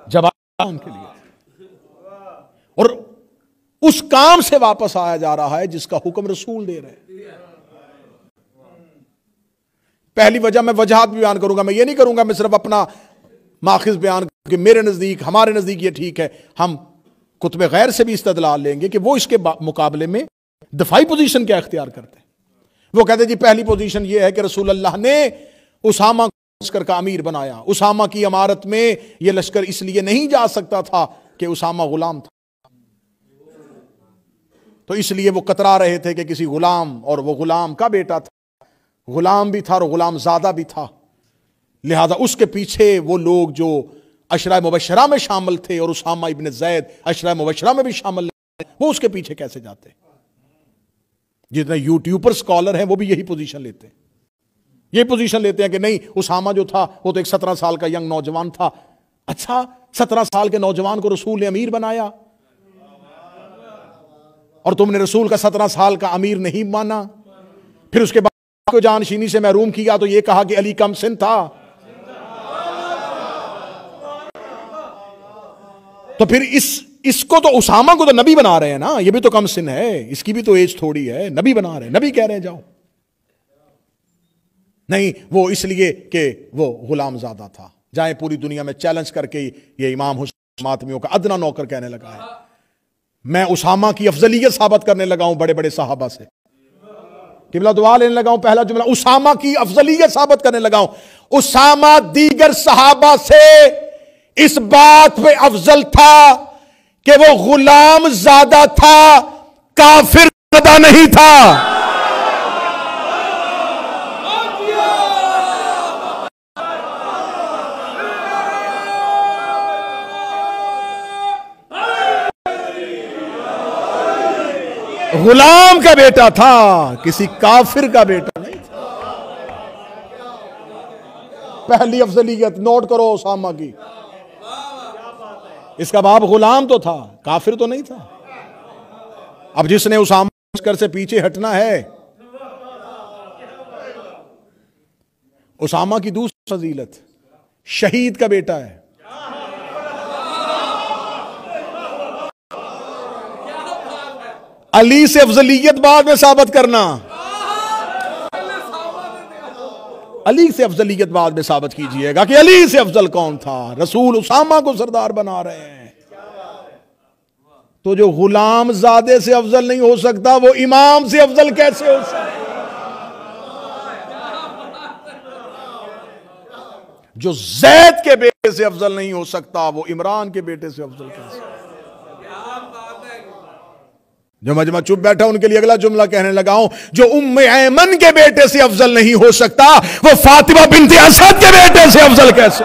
جب کام کے لیے۔ اور اس کام سے واپس آیا جا رہا ہے جس کا حکم رسول دے رہے پہلی وجہ میں وجہات بھی بیان کروں گا، میں یہ نہیں کروں گا، میں صرف اپنا ماخذ بیان کہ میرے نزدیک، ہمارے نزدیک یہ ٹھیک ہے۔ ہم کتب غیر سے بھی استدلال لیں گے کہ وہ اس کے مقابلے میں دفاعی پوزیشن کیا اختیار کرتے ہیں۔ وہ کہتے جی پہلی پوزیشن یہ ہے کہ رسول اللہ نے اسامہ لشکر کا امیر بنایا۔ اسامہ کی عمارت میں یہ لشکر اس لیے نہیں جا سکتا تھا کہ اسامہ غلام تھا۔ تو اس لیے وہ کترا رہے تھے کہ کسی غلام اور وہ غلام کا بیٹا تھا۔ غلام بھی تھا اور غلام زادہ بھی تھا۔ لہذا اس کے پیچھے وہ لوگ جو اشرا مبشرہ میں شامل تھے اور اسامہ ابن زید اشرا مبشرہ میں بھی شامل وہ اس کے پیچھے کیسے جاتے؟ جتنے یوٹیوبر سکالر ہیں وہ بھی یہی پوزیشن لیتے ہیں۔ یہ پوزیشن لیتے ہیں کہ نہیں، اسامہ جو تھا وہ تو ایک سترہ سال کا ینگ نوجوان تھا۔ اچھا سترہ سال کے نوجوان کو رسول نے امیر بنایا۔ اور تم نے رسول کا سترہ سال کا امیر نہیں مانا۔ پھر اس کے بعد کو جانشینی سے محروم کیا تو یہ کہا کہ علی کم سن تھا۔ تو پھر اس اس کو تو اسامہ کو تو نبی بنا رہے ہیں نا۔ یہ بھی تو کم سن ہے۔ اس کی بھی تو ایج تھوڑی ہے۔ نبی بنا رہے ہیں۔ نبی کہہ رہے ہیں، جاؤ۔ نہیں، وہ اس لیے کہ وہ غلام زادہ تھا۔ جائیں پوری دنیا میں چیلنج کر کے یہ امام حسین ماتمیوں کا ادنا نوکر کہنے لگا ہے۔ میں اسامہ کی افضلیت ثابت کرنے لگا ہوں بڑے بڑے صحابہ سے۔ قبلہ دعا لینے لگا ہوں، پہلا جملہ، اسامہ کی افضلیت ثابت کرنے لگا ہوں۔ اسامہ دیگر صحابہ سے اس بات پہ افضل تھا کہ وہ غلام زیادہ تھا، کافر زیادہ نہیں تھا۔ غلام کا بیٹا تھا، کسی کافر کا بیٹا نہیں تھا۔ پہلی افضلیت، نوٹ کرو اسامہ کی۔ اس کا باپ غلام تو تھا، کافر تو نہیں تھا۔ اب جس نے اسامہ کر سے پیچھے ہٹنا ہے، اسامہ کی دوسری فضیلت، شہید کا بیٹا ہے۔ علی سے افضلیت بعد میں ثابت کرنا۔ علی سے افضلیت بعد میں ثابت کیجیے گا کہ علی سے افضل کون تھا۔ رسول اسامہ کو سردار بنا رہے ہیں۔ تو جو غلام زادے سے افضل نہیں ہو سکتا، وہ امام سے افضل کیسے ہو سکتا؟ جو زید کے بیٹے سے افضل نہیں ہو سکتا، وہ عمران کے بیٹے سے افضل کیسے جو مجمع چپ بیٹھا، ان کے لیے اگلا جملہ کہنے لگا ہوں، جو ام ایمن کے بیٹے سے افضل نہیں ہو سکتا، وہ فاطمہ بنت اسد کے بیٹے سے افضل کیسے؟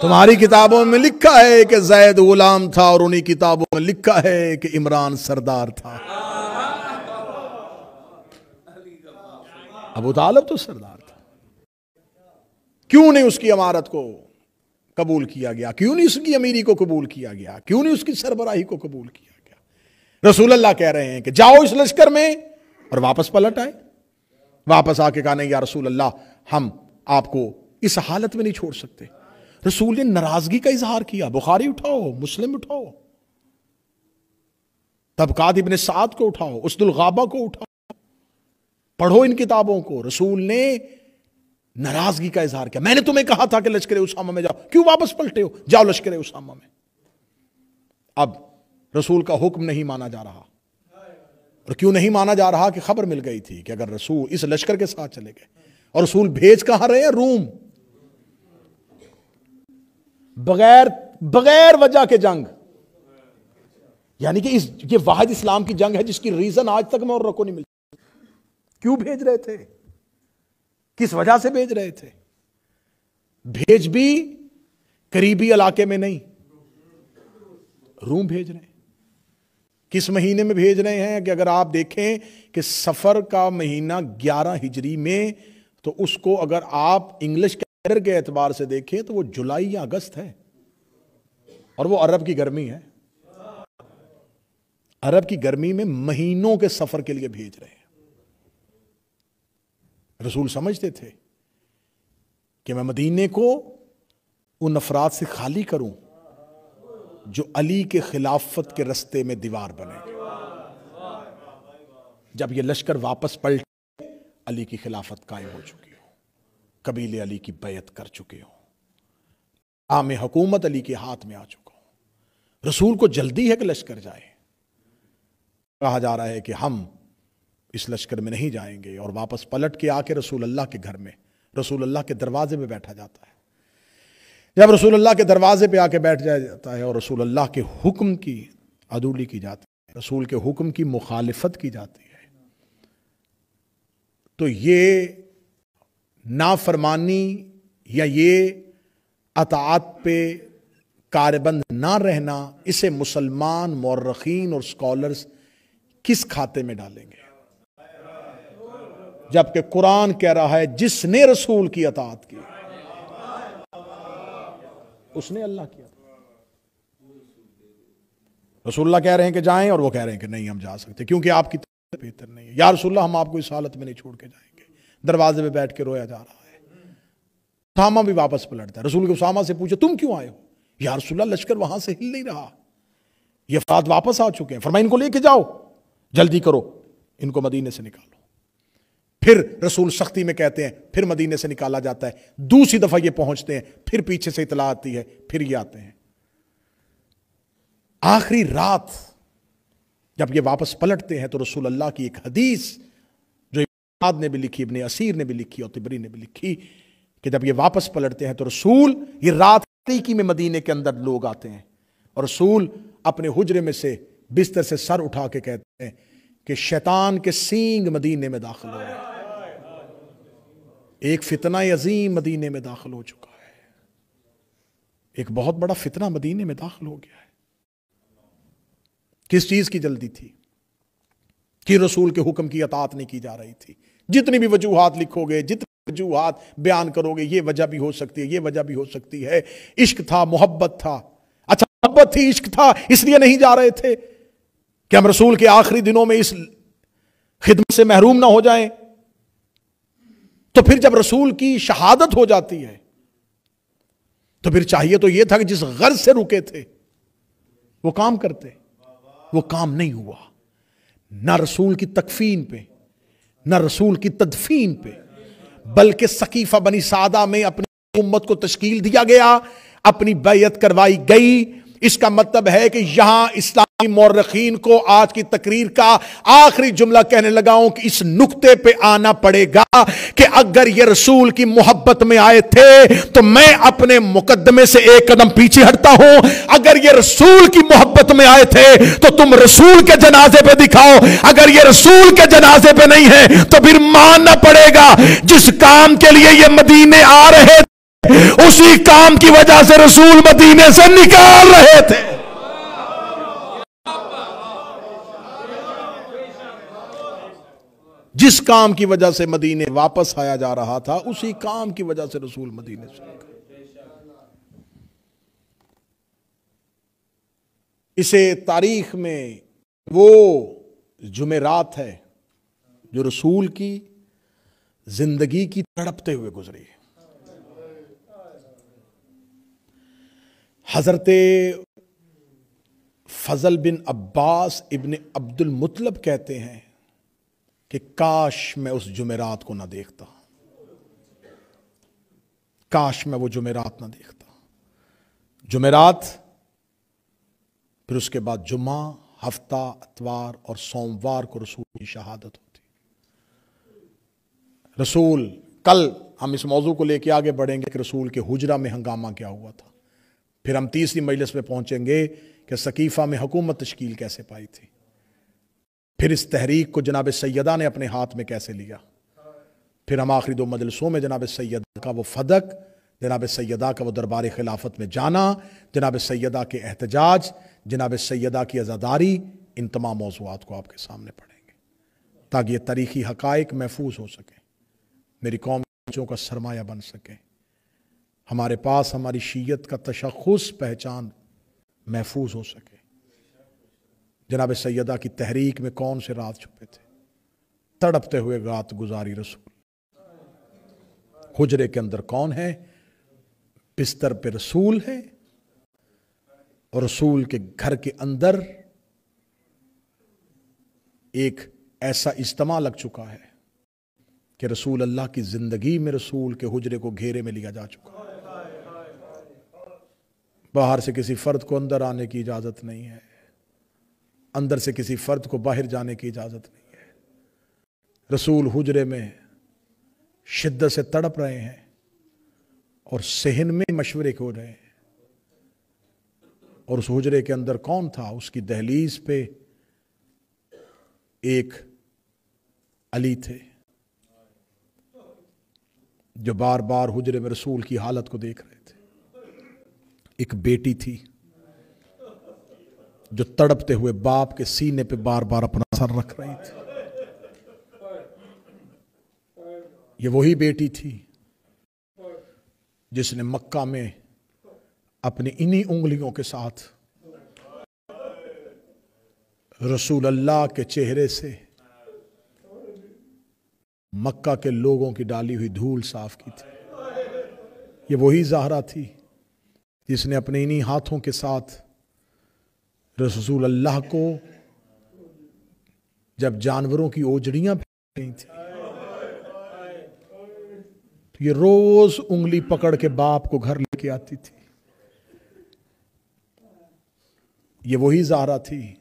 تمہاری کتابوں میں لکھا ہے کہ زید غلام تھا اور انہی کتابوں میں لکھا ہے کہ عمران سردار تھا۔ ابو طالب تو سردار تھا کیوں نہیں اس کی عمارت کو قبول کیا گیا؟ کیوں نہیں اس کی امیری کو قبول کیا گیا؟ کیوں نہیں اس کی سربراہی کو قبول کیا گیا؟ رسول اللہ کہہ رہے ہیں کہ جاؤ اس لشکر میں اور واپس پلٹ آئے۔ واپس آ کے کہا نہیں، یا رسول اللہ، ہم آپ کو اس حالت میں نہیں چھوڑ سکتے۔ رسول نے ناراضگی کا اظہار کیا۔ بخاری اٹھاؤ، مسلم اٹھاؤ۔ طبقات ابن سعد کو اٹھاؤ اسد الغابہ کو اٹھاؤ۔ پڑھو ان کتابوں کو۔ رسول نے ناراضگی کا اظہار کیا۔ میں نے تمہیں کہا تھا کہ لشکر اسامہ میں جاؤ۔ کیوں واپس پلٹے ہو؟ جاؤ لشکر اسامہ میں۔ اب رسول کا حکم نہیں مانا جا رہا۔ اور کیوں نہیں مانا جا رہا کہ خبر مل گئی تھی کہ اگر رسول اس لشکر کے ساتھ چلے گئے۔ اور رسول بھیج کہاں رہے ہیں؟ روم۔ بغیر بغیر وجہ کے جنگ۔ یعنی کہ اس، یہ واحد اسلام کی جنگ ہے جس کی ریزن آج تک میں اور رکو نہیں ملتی کیوں بھیج رہے تھے؟ کس وجہ سے بھیج رہے تھے؟ بھیج بھی قریبی علاقے میں نہیں۔ روم بھیج رہے ہیں۔ کس مہینے میں بھیج رہے ہیں کہ اگر آپ دیکھیں کہ سفر کا مہینہ گیارہ ہجری میں، تو اس کو اگر آپ انگلش کیلنڈر کے اعتبار سے دیکھیں تو وہ جولائی یا اگست ہے۔ اور وہ عرب کی گرمی ہے۔ عرب کی گرمی میں مہینوں کے سفر کے لیے بھیج رہے ہیں۔ رسول سمجھتے تھے کہ میں مدینے کو ان افراد سے خالی کروں جو علی کے خلافت کے رستے میں دیوار بنے۔ جب یہ لشکر واپس پلٹ علی کی خلافت قائم ہو چکی ہو۔ قبیل علی کی بیعت کر چکے ہو عام حکومت علی کے ہاتھ میں آ چکا ہو رسول کو جلدی ہے کہ لشکر جائے۔ کہا جا رہا ہے کہ ہم اس لشکر میں نہیں جائیں گے اور واپس پلٹ کے آ کے رسول اللہ کے گھر میں، رسول اللہ کے دروازے میں بیٹھا جاتا ہے۔ جب رسول اللہ کے دروازے پہ آ کے بیٹھ جاتا ہے اور رسول اللہ کے حکم کی عدولی کی جاتی ہے، رسول کے حکم کی مخالفت کی جاتی ہے، تو یہ نافرمانی یا یہ اطاعت پہ کاربند نہ رہنا اسے مسلمان، مورخین اور سکولرز کس کھاتے میں ڈالیں گے؟ جبکہ قرآن کہہ رہا ہے، جس نے رسول کی اطاعت کی۔ اس نے اللہ کیا رسول اللہ کہہ رہے ہیں کہ جائیں اور وہ کہہ رہے ہیں کہ نہیں، ہم جا سکتے۔ کیونکہ آپ کی بہتر نہیں ہے۔ یا رسول اللہ، ہم آپ کو اس حالت میں نہیں چھوڑ کے جائیں گے۔ دروازے پہ بیٹھ کے رویا جا رہا ہے۔ اسامہ بھی واپس پلٹتا ہے۔ رسول کے اسامہ سے پوچھے تم کیوں آئے ہو؟ یا رسول اللہ، لشکر وہاں سے ہل نہیں رہا۔ یہ افراد واپس آ چکے ہیں۔ فرمائی ان کو لے کے جاؤ، جلدی کرو، ان کو مدینے سے نکالو۔ پھر رسول سختی میں کہتے ہیں، پھر مدینے سے نکالا جاتا ہے، دوسری دفعہ یہ پہنچتے ہیں، پھر پیچھے سے اطلاع آتی ہے، پھر یہ آتے ہیں۔ آخری رات جب یہ واپس پلٹتے ہیں تو رسول اللہ کی ایک حدیث جو نے بھی لکھی، ابن اسیر نے بھی لکھی اور تبری نے بھی لکھی کہ جب یہ واپس پلٹتے ہیں تو رسول، یہ رات کی میں مدینے کے اندر لوگ آتے ہیں اور رسول اپنے حجرے میں سے بستر سے سر اٹھا کے کہتے ہیں کہ شیطان کے سینگ مدینے میں داخل ہو ایک فتنہ عظیم مدینے میں داخل ہو چکا ہے۔ ایک بہت بڑا فتنہ مدینے میں داخل ہو گیا ہے۔ کس چیز کی جلدی تھی؟ کہ رسول کے حکم کی اطاعت نہیں کی جا رہی تھی؟ جتنی بھی وجوہات لکھو گے، جتنی وجوہات بیان کرو گے، یہ وجہ بھی ہو سکتی ہے، یہ وجہ بھی ہو سکتی ہے۔ عشق تھا، محبت تھا۔ اچھا محبت تھی، عشق تھا، اس لیے نہیں جا رہے تھے۔ کہ ہم رسول کے آخری دنوں میں اس خدمت سے محروم نہ ہو جائیں۔ تو پھر جب رسول کی شہادت ہو جاتی ہے، تو پھر چاہیے تو یہ تھا کہ جس غرض سے رکے تھے، وہ کام کرتے۔ وہ کام نہیں ہوا۔ نہ رسول کی تکفین پہ، نہ رسول کی تدفین پہ، بلکہ سکیفہ بنی سادہ میں اپنی امت کو تشکیل دیا گیا، اپنی بیعت کروائی گئی۔ اس کا مطلب ہے کہ یہاں اسلامی مورخین کو آج کی تقریر کا آخری جملہ کہنے لگا ہوں کہ اس نقطے پہ آنا پڑے گا کہ اگر یہ رسول کی محبت میں آئے تھے تو میں اپنے مقدمے سے ایک قدم پیچھے ہٹتا ہوں۔ اگر یہ رسول کی محبت میں آئے تھے تو تم رسول کے جنازے پہ دکھاؤ۔ اگر یہ رسول کے جنازے پہ نہیں ہے تو پھر ماننا پڑے گا۔ جس کام کے لیے یہ مدینے آ رہے تھے، اسی کام کی وجہ سے رسول مدینے سے نکال رہے تھے۔ جس کام کی وجہ سے مدینے واپس آیا جا رہا تھا، اسی کام کی وجہ سے رسول مدینے سے اسے تاریخ میں وہ جمعرات ہے جو رسول کی زندگی کی تڑپتے ہوئے گزری ہے۔ حضرت فضل بن عباس ابن عبد المطلب کہتے ہیں کہ کاش میں اس جمعرات کو نہ دیکھتا۔ کاش میں وہ جمعرات نہ دیکھتا۔ جمعرات، پھر اس کے بعد جمعہ، ہفتہ، اتوار اور سوموار کو رسول کی شہادت ہوتی۔ رسول، کل ہم اس موضوع کو لے کے آگے بڑھیں گے کہ رسول کے حجرہ میں ہنگامہ کیا ہوا تھا۔ پھر ہم تیسری مجلس میں پہنچیں گے کہ سکیفہ میں حکومت تشکیل کیسے پائی تھی۔ پھر اس تحریک کو جناب سیدہ نے اپنے ہاتھ میں کیسے لیا؟ پھر ہم آخری دو مجلسوں میں جناب سیدہ کا وہ فدق، جناب سیدہ کا وہ دربار خلافت میں جانا، جناب سیدہ کے احتجاج، جناب سیدہ کی ازاداری ان تمام موضوعات کو آپ کے سامنے پڑھیں گے تاکہ یہ تاریخی حقائق محفوظ ہو سکیں، میری قوم بچوں کا سرمایہ بن سکے، ہمارے پاس ہماری شیعت کا تشخص، پہچان محفوظ ہو سکے۔ جناب سیدہ کی تحریک میں کون سے رات چھپے تھے؟ تڑپتے ہوئے رات گزاری رسول۔ حجرے کے اندر کون ہے؟ بستر پہ رسول ہے۔ اور رسول کے گھر کے اندر ایک ایسا اجتماع لگ چکا ہے کہ رسول اللہ کی زندگی میں رسول کے حجرے کو گھیرے میں لیا جا چکا۔ باہر سے کسی فرد کو اندر آنے کی اجازت نہیں ہے۔ اندر سے کسی فرد کو باہر جانے کی اجازت نہیں ہے۔ رسول حجرے میں شدت سے تڑپ رہے ہیں اور سہن میں مشورے ہو رہے ہیں۔ اور اس حجرے کے اندر کون تھا؟ اس کی دہلیز پہ ایک علی تھے جو بار بار حجرے میں رسول کی حالت کو دیکھ رہے تھے۔ ایک بیٹی تھی۔ جو تڑپتے ہوئے باپ کے سینے پہ بار بار اپنا سر رکھ رہی تھی۔ یہ وہی بیٹی تھی جس نے مکہ میں اپنی انہی انگلیوں کے ساتھ رسول اللہ کے چہرے سے مکہ کے لوگوں کی ڈالی ہوئی دھول صاف کی تھی۔ یہ وہی زہرا تھی جس نے اپنے انہی ہاتھوں کے ساتھ رسول اللہ کو جب جانوروں کی اوجڑیاں پھیل گئی تھی تو یہ روز انگلی پکڑ کے باپ کو گھر لے کے آتی تھی۔ یہ وہی زہرا تھی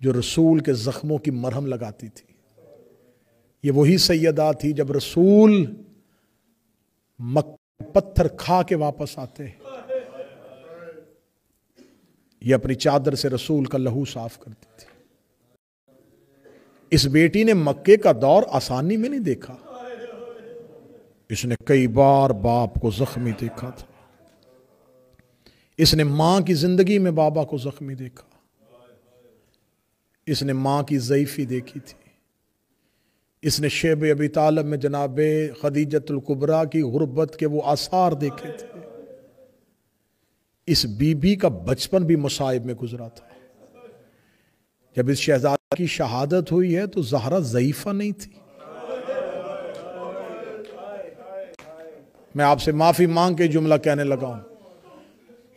جو رسول کے زخموں کی مرہم لگاتی تھی۔ یہ وہی سیدہ تھی جب رسول مک پتھر کھا کے واپس آتے۔ یہ اپنی چادر سے رسول کا لہو صاف کرتی تھی۔ اس بیٹی نے مکے کا دور آسانی میں نہیں دیکھا۔ اس نے کئی بار باپ کو زخمی دیکھا تھا۔ اس نے ماں کی زندگی میں بابا کو زخمی دیکھا۔ اس نے ماں کی ضعیفی دیکھی تھی۔ اس نے شیب ابی طالب میں جناب خدیجت القبرہ کی غربت کے وہ آثار دیکھے تھے۔ اس بی بی کا بچپن بھی مصائب میں گزرا تھا۔ جب اس شہزادہ کی شہادت ہوئی ہے تو زہرہ ضعیفہ نہیں تھی۔ میں آپ سے معافی مانگ کے جملہ کہنے لگا ہوں۔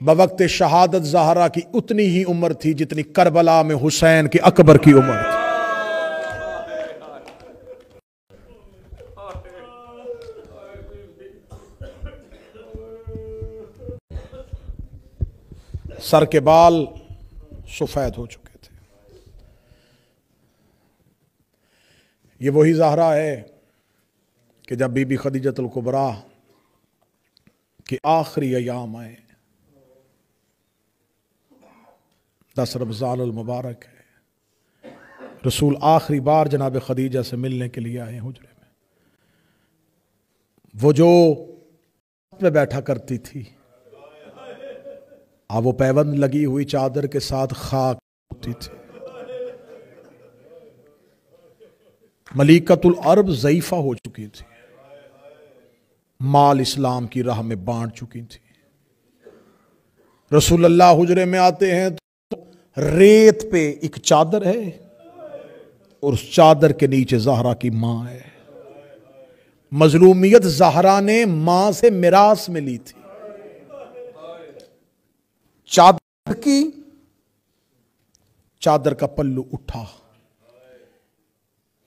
بوقت شہادت زہرا کی اتنی ہی عمر تھی جتنی کربلا میں حسین کی اکبر کی عمر تھی۔ سر کے بال سفید ہو چکے تھے۔ یہ وہی زہرا ہے کہ جب بی بی خدیجت القبرہ کہ آخری ایام آئے، دس رمضان المبارک ہے۔ رسول آخری بار جناب خدیجہ سے ملنے کے لیے آئے حجرے میں۔ وہ جو پہ بیٹھا کرتی تھی آ، وہ پیوند لگی ہوئی چادر کے ساتھ خاک ہوتی تھی۔ ملیکت العرب ضعیفہ ہو چکی تھی۔ مال اسلام کی راہ میں بانٹ چکی تھی۔ رسول اللہ حجرے میں آتے ہیں تو ریت پہ ایک چادر ہے اور اس چادر کے نیچے زہرا کی ماں ہے۔ مظلومیت زہرا نے ماں سے میراث میں لی تھی۔ چادر کی، چادر کا پلو اٹھا۔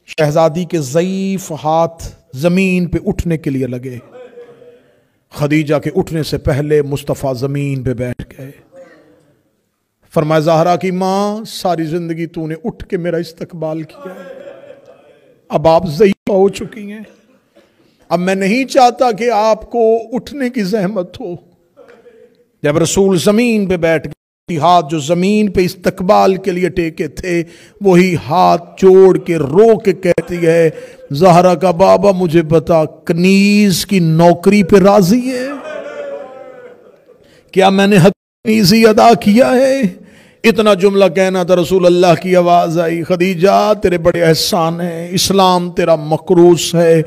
شہزادی کے ضعیف ہاتھ زمین پہ اٹھنے کے لیے لگے۔ خدیجہ کے اٹھنے سے پہلے مصطفیٰ زمین پہ بیٹھ گئے۔ فرمایا، زہرا کی ماں، ساری زندگی تو نے اٹھ کے میرا استقبال کیا اب آپ ضعیف ہو چکی ہیں۔ اب میں نہیں چاہتا کہ آپ کو اٹھنے کی زحمت ہو۔ جب رسول زمین پہ بیٹھ گئے ہاتھ جو زمین پہ استقبال کے لیے ٹیکے تھے، وہی ہاتھ چوڑ کے رو کے کہتی ہے زہرہ کا بابا مجھے بتا، کنیز کی نوکری پہ راضی ہے؟ کیا میں نے حقیقی ادا کیا ہے؟ اتنا جملہ کہنا تھا رسول اللہ کی آواز آئی، خدیجہ تیرے بڑے احسان ہیں، اسلام تیرا مقروس ہے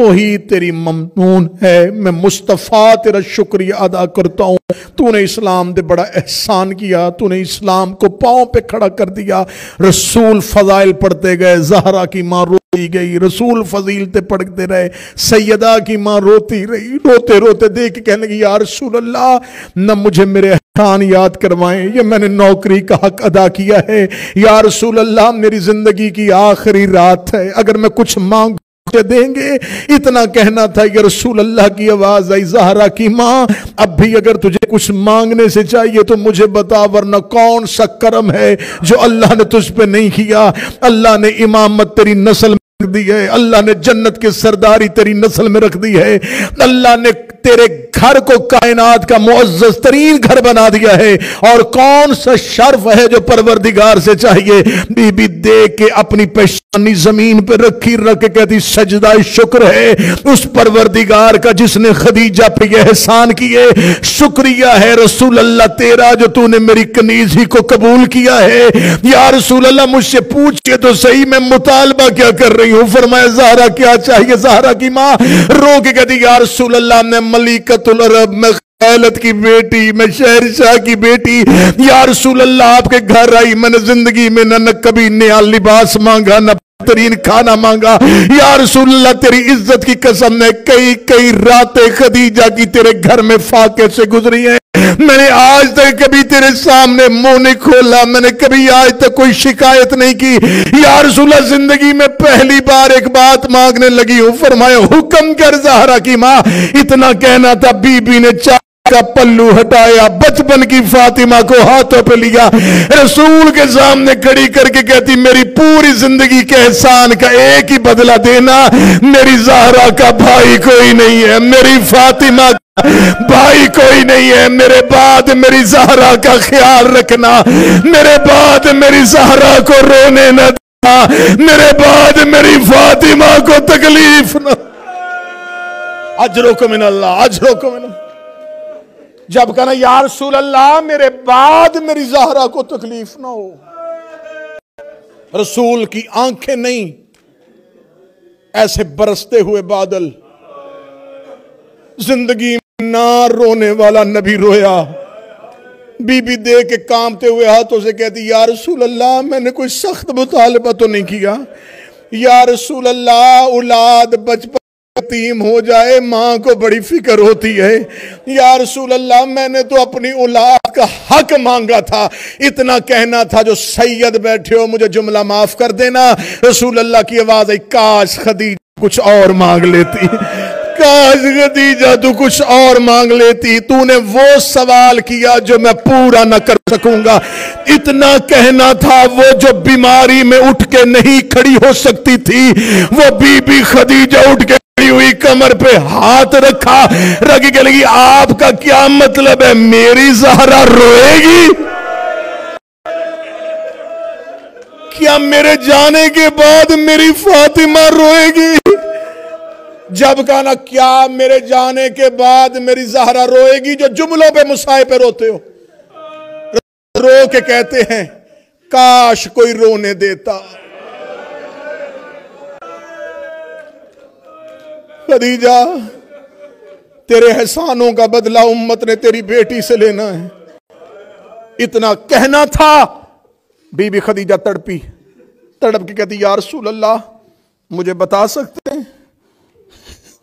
تو ہی تیری ممنون ہے۔ میں مصطفیٰ تیرا شکریہ ادا کرتا ہوں۔ تو نے اسلام دے بڑا احسان کیا، تو نے اسلام کو پاؤں پہ کھڑا کر دیا۔ رسول فضائل پڑھتے گئے، زہرا کی ماں روتی گئی۔ رسول فضیلتے پڑھتے رہے، سیدہ کی ماں روتی رہی۔ روتے روتے دیکھ کے کہنے گی یا رسول اللہ، نہ مجھے میرے احسان یاد کروائیں۔ یہ میں نے نوکری کا حق ادا کیا ہے۔ یا رسول اللہ، میری زندگی کی آخری رات ہے۔ اگر میں کچھ مانگ دیں گے؟ اتنا کہنا تھا یہ رسول اللہ کی آواز آئی زہرا کی ماں، اب بھی اگر تجھے کچھ مانگنے سے چاہیے تو مجھے بتا، ورنہ کون سا کرم ہے جو اللہ نے تجھ پہ نہیں کیا؟ اللہ نے امامت تیری نسل میں رکھ دی ہے، اللہ نے جنت کے سرداری تیری نسل میں رکھ دی ہے، اللہ نے تیرے گھر کو کائنات کا معزز ترین گھر بنا دیا ہے، اور کون سا شرف ہے جو پروردگار سے چاہیے؟ بی بی دے کے اپنی پیش زمین پہ رکھی، رکھ کے کہتی سجدہ شکر ہے۔ اس پروردگار کا جس نے خدیجہ پہ یہ احسان کیے، شکریہ ہے رسول اللہ، تیرا جو تُو نے میری کنیز ہی کو قبول کیا ہے۔ یا رسول اللہ، مجھ سے پوچھ کے تو صحیح میں مطالبہ کیا کر رہی ہوں۔ فرمایا زہرا کیا چاہیے؟ زہرا کی ماں۔ رو کے کہتی، یا رسول اللہ، میں ملیکت العرب، میں دولت کی بیٹی، میں شہر شاہ کی بیٹی۔ یا رسول اللہ، آپ کے گھر آئی، میں نے زندگی میں نہ نہ کبھی نیا لباس مانگا، نہ ترین کھانا مانگا۔ یا رسول اللہ، تیری عزت کی قسم نے کئی کئی راتیں خدیجہ کی تیرے گھر میں فاقے سے گزری ہیں۔ میں نے آج تک کبھی تیرے سامنے منہ نہیں کھولا۔ میں نے کبھی آج تک کوئی شکایت نہیں کی۔ یا رسول اللہ، زندگی میں پہلی بار ایک بات مانگنے لگی ہوں۔ فرمایا، حکم کر زہرا کی ماں۔ اتنا کہنا تھا، بی بی نے چاہ کا پلو ہٹایا، بچپن کی فاطمہ کو ہاتھوں پہ لیا۔ رسول کے سامنے کھڑی کر کے کہتی، میری پوری زندگی کے احسان کا ایک ہی بدلہ دینا۔ میری زہرا کا بھائی کوئی نہیں ہے، میری فاطمہ بھائی کوئی نہیں ہے۔ میرے بعد میری زہرا کا خیال رکھنا۔ میرے بعد میری زہرا کو رونے نہ دینا۔ میرے بعد میری فاطمہ کو تکلیف نہ۔ اجرو کو من اللہ اجرو کو من اللہ۔ جب کہنا یا رسول اللہ، میرے بعد میری زہرہ کو تکلیف نہ ہو۔ رسول کی آنکھیں نہیں، ایسے برستے ہوئے بادل۔ زندگی میں نہ رونے والا نبی رویا۔ بی بی دے کے کامتے ہوئے ہاتھوں سے کہتی، یا رسول اللہ، میں نے کوئی سخت مطالبہ تو نہیں کیا۔ یا رسول اللہ، اولاد بچپن یتیم ہو جائے، ماں کو بڑی فکر ہوتی ہے۔ یا رسول اللہ، میں نے تو اپنی اولاد کا حق مانگا تھا۔ اتنا کہنا تھا جو سید بیٹھے ہو، مجھے جملہ معاف کر دینا۔ رسول اللہ کی آواز ہے، کاش خدیجہ کچھ اور مانگ لیتی۔ کاش خدیجہ تو کچھ اور مانگ لیتی۔ تو نے وہ سوال کیا جو میں پورا نہ کر سکوں گا۔ اتنا کہنا تھا، وہ جو بیماری میں اٹھ کے نہیں کھڑی ہو سکتی تھی۔ وہ بی بی خدیجہ اٹھ کے میری کمر پہ ہاتھ رکھا رکھ کے لگی، آپ کا کیا مطلب ہے؟ میری زہرا روئے گی؟ کیا میرے جانے کے بعد میری فاطمہ روئے گی؟ جب کہنا کیا میرے جانے کے بعد میری زہرا روئے گی؟ جو جملوں پہ مسائے پہ روتے ہو۔ رو کے کہتے ہیں، کاش کوئی رونے دیتا۔ خدیجہ، تیرے احسانوں کا بدلہ امت نے تیری بیٹی سے لینا ہے۔ اتنا کہنا تھا بی بی خدیجہ تڑپی۔ تڑپ کے کہتی، یا رسول اللہ، مجھے بتا سکتے ہیں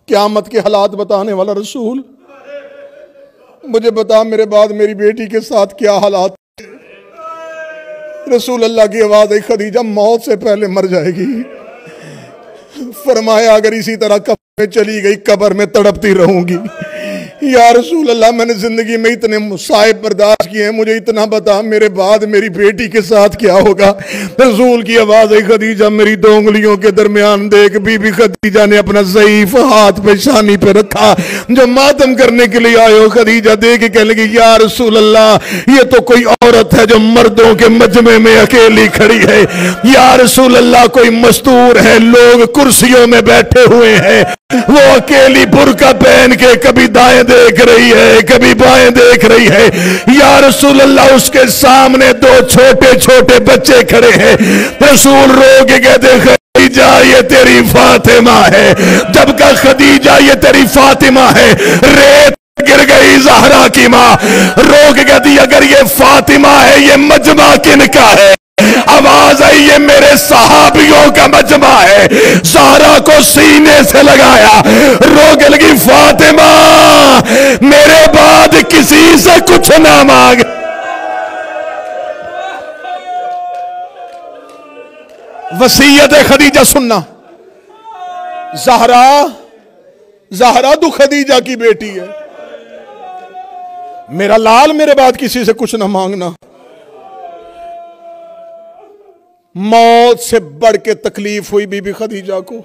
قیامت کے حالات بتانے والا رسول؟ مجھے بتا میرے بعد میری بیٹی کے ساتھ کیا حالات رسول اللہ کی آواز ہے خدیجہ موت سے پہلے مر جائے گی۔ فرمایا، اگر اسی طرح میں چلی گئی قبر میں تڑپتی رہوں گی۔ یا رسول اللہ، میں نے زندگی میں اتنے مصائب برداشت کیے ہیں، مجھے اتنا بتا میرے بعد میری بیٹی کے ساتھ کیا ہوگا؟ رسول کی آواز ہے خدیجہ، میری دو انگلیوں کے درمیان دیکھ بی بی خدیجہ نے اپنا ضعیف ہاتھ پہ شانی پہ رکھا۔ جو ماتم کرنے کے لیے آئے ہو، خدیجہ دیکھ کے کہنے لگی یا رسول اللہ، یہ تو کوئی عورت ہے جو مردوں کے مجمع میں اکیلی کھڑی ہے۔ یا رسول اللہ، کوئی مستور ہے، لوگ کرسیوں میں بیٹھے ہوئے ہیں۔ وہ اکیلی برکہ پہن کے کبھی دائیں دیکھ رہی ہے، کبھی بائیں دیکھ رہی ہے۔ یا رسول اللہ، اس کے سامنے دو چھوٹے چھوٹے بچے کھڑے ہیں۔ رسول رو کے کہتے خدیجہ، یہ تیری فاطمہ ہے۔ جبکہ خدیجہ، یہ تیری فاطمہ ہے۔ ریت گر گئی زہرا کی ماں۔ رو کے کہتی، اگر یہ فاطمہ ہے، یہ مجمع کن کا ہے؟ آواز آئی، یہ میرے صحابیوں کا مجمع ہے۔ زہرا کو سینے سے لگایا۔ روگ لگی، فاطمہ، میرے بعد کسی سے کچھ نہ مانگ۔ وسیعت خدیجہ سننا۔ زہرا زہرا تو خدیجہ کی بیٹی ہے۔ میرا لال میرے بعد کسی سے کچھ نہ مانگنا۔ موت سے بڑھ کے تکلیف ہوئی بی بی خدیجہ کو۔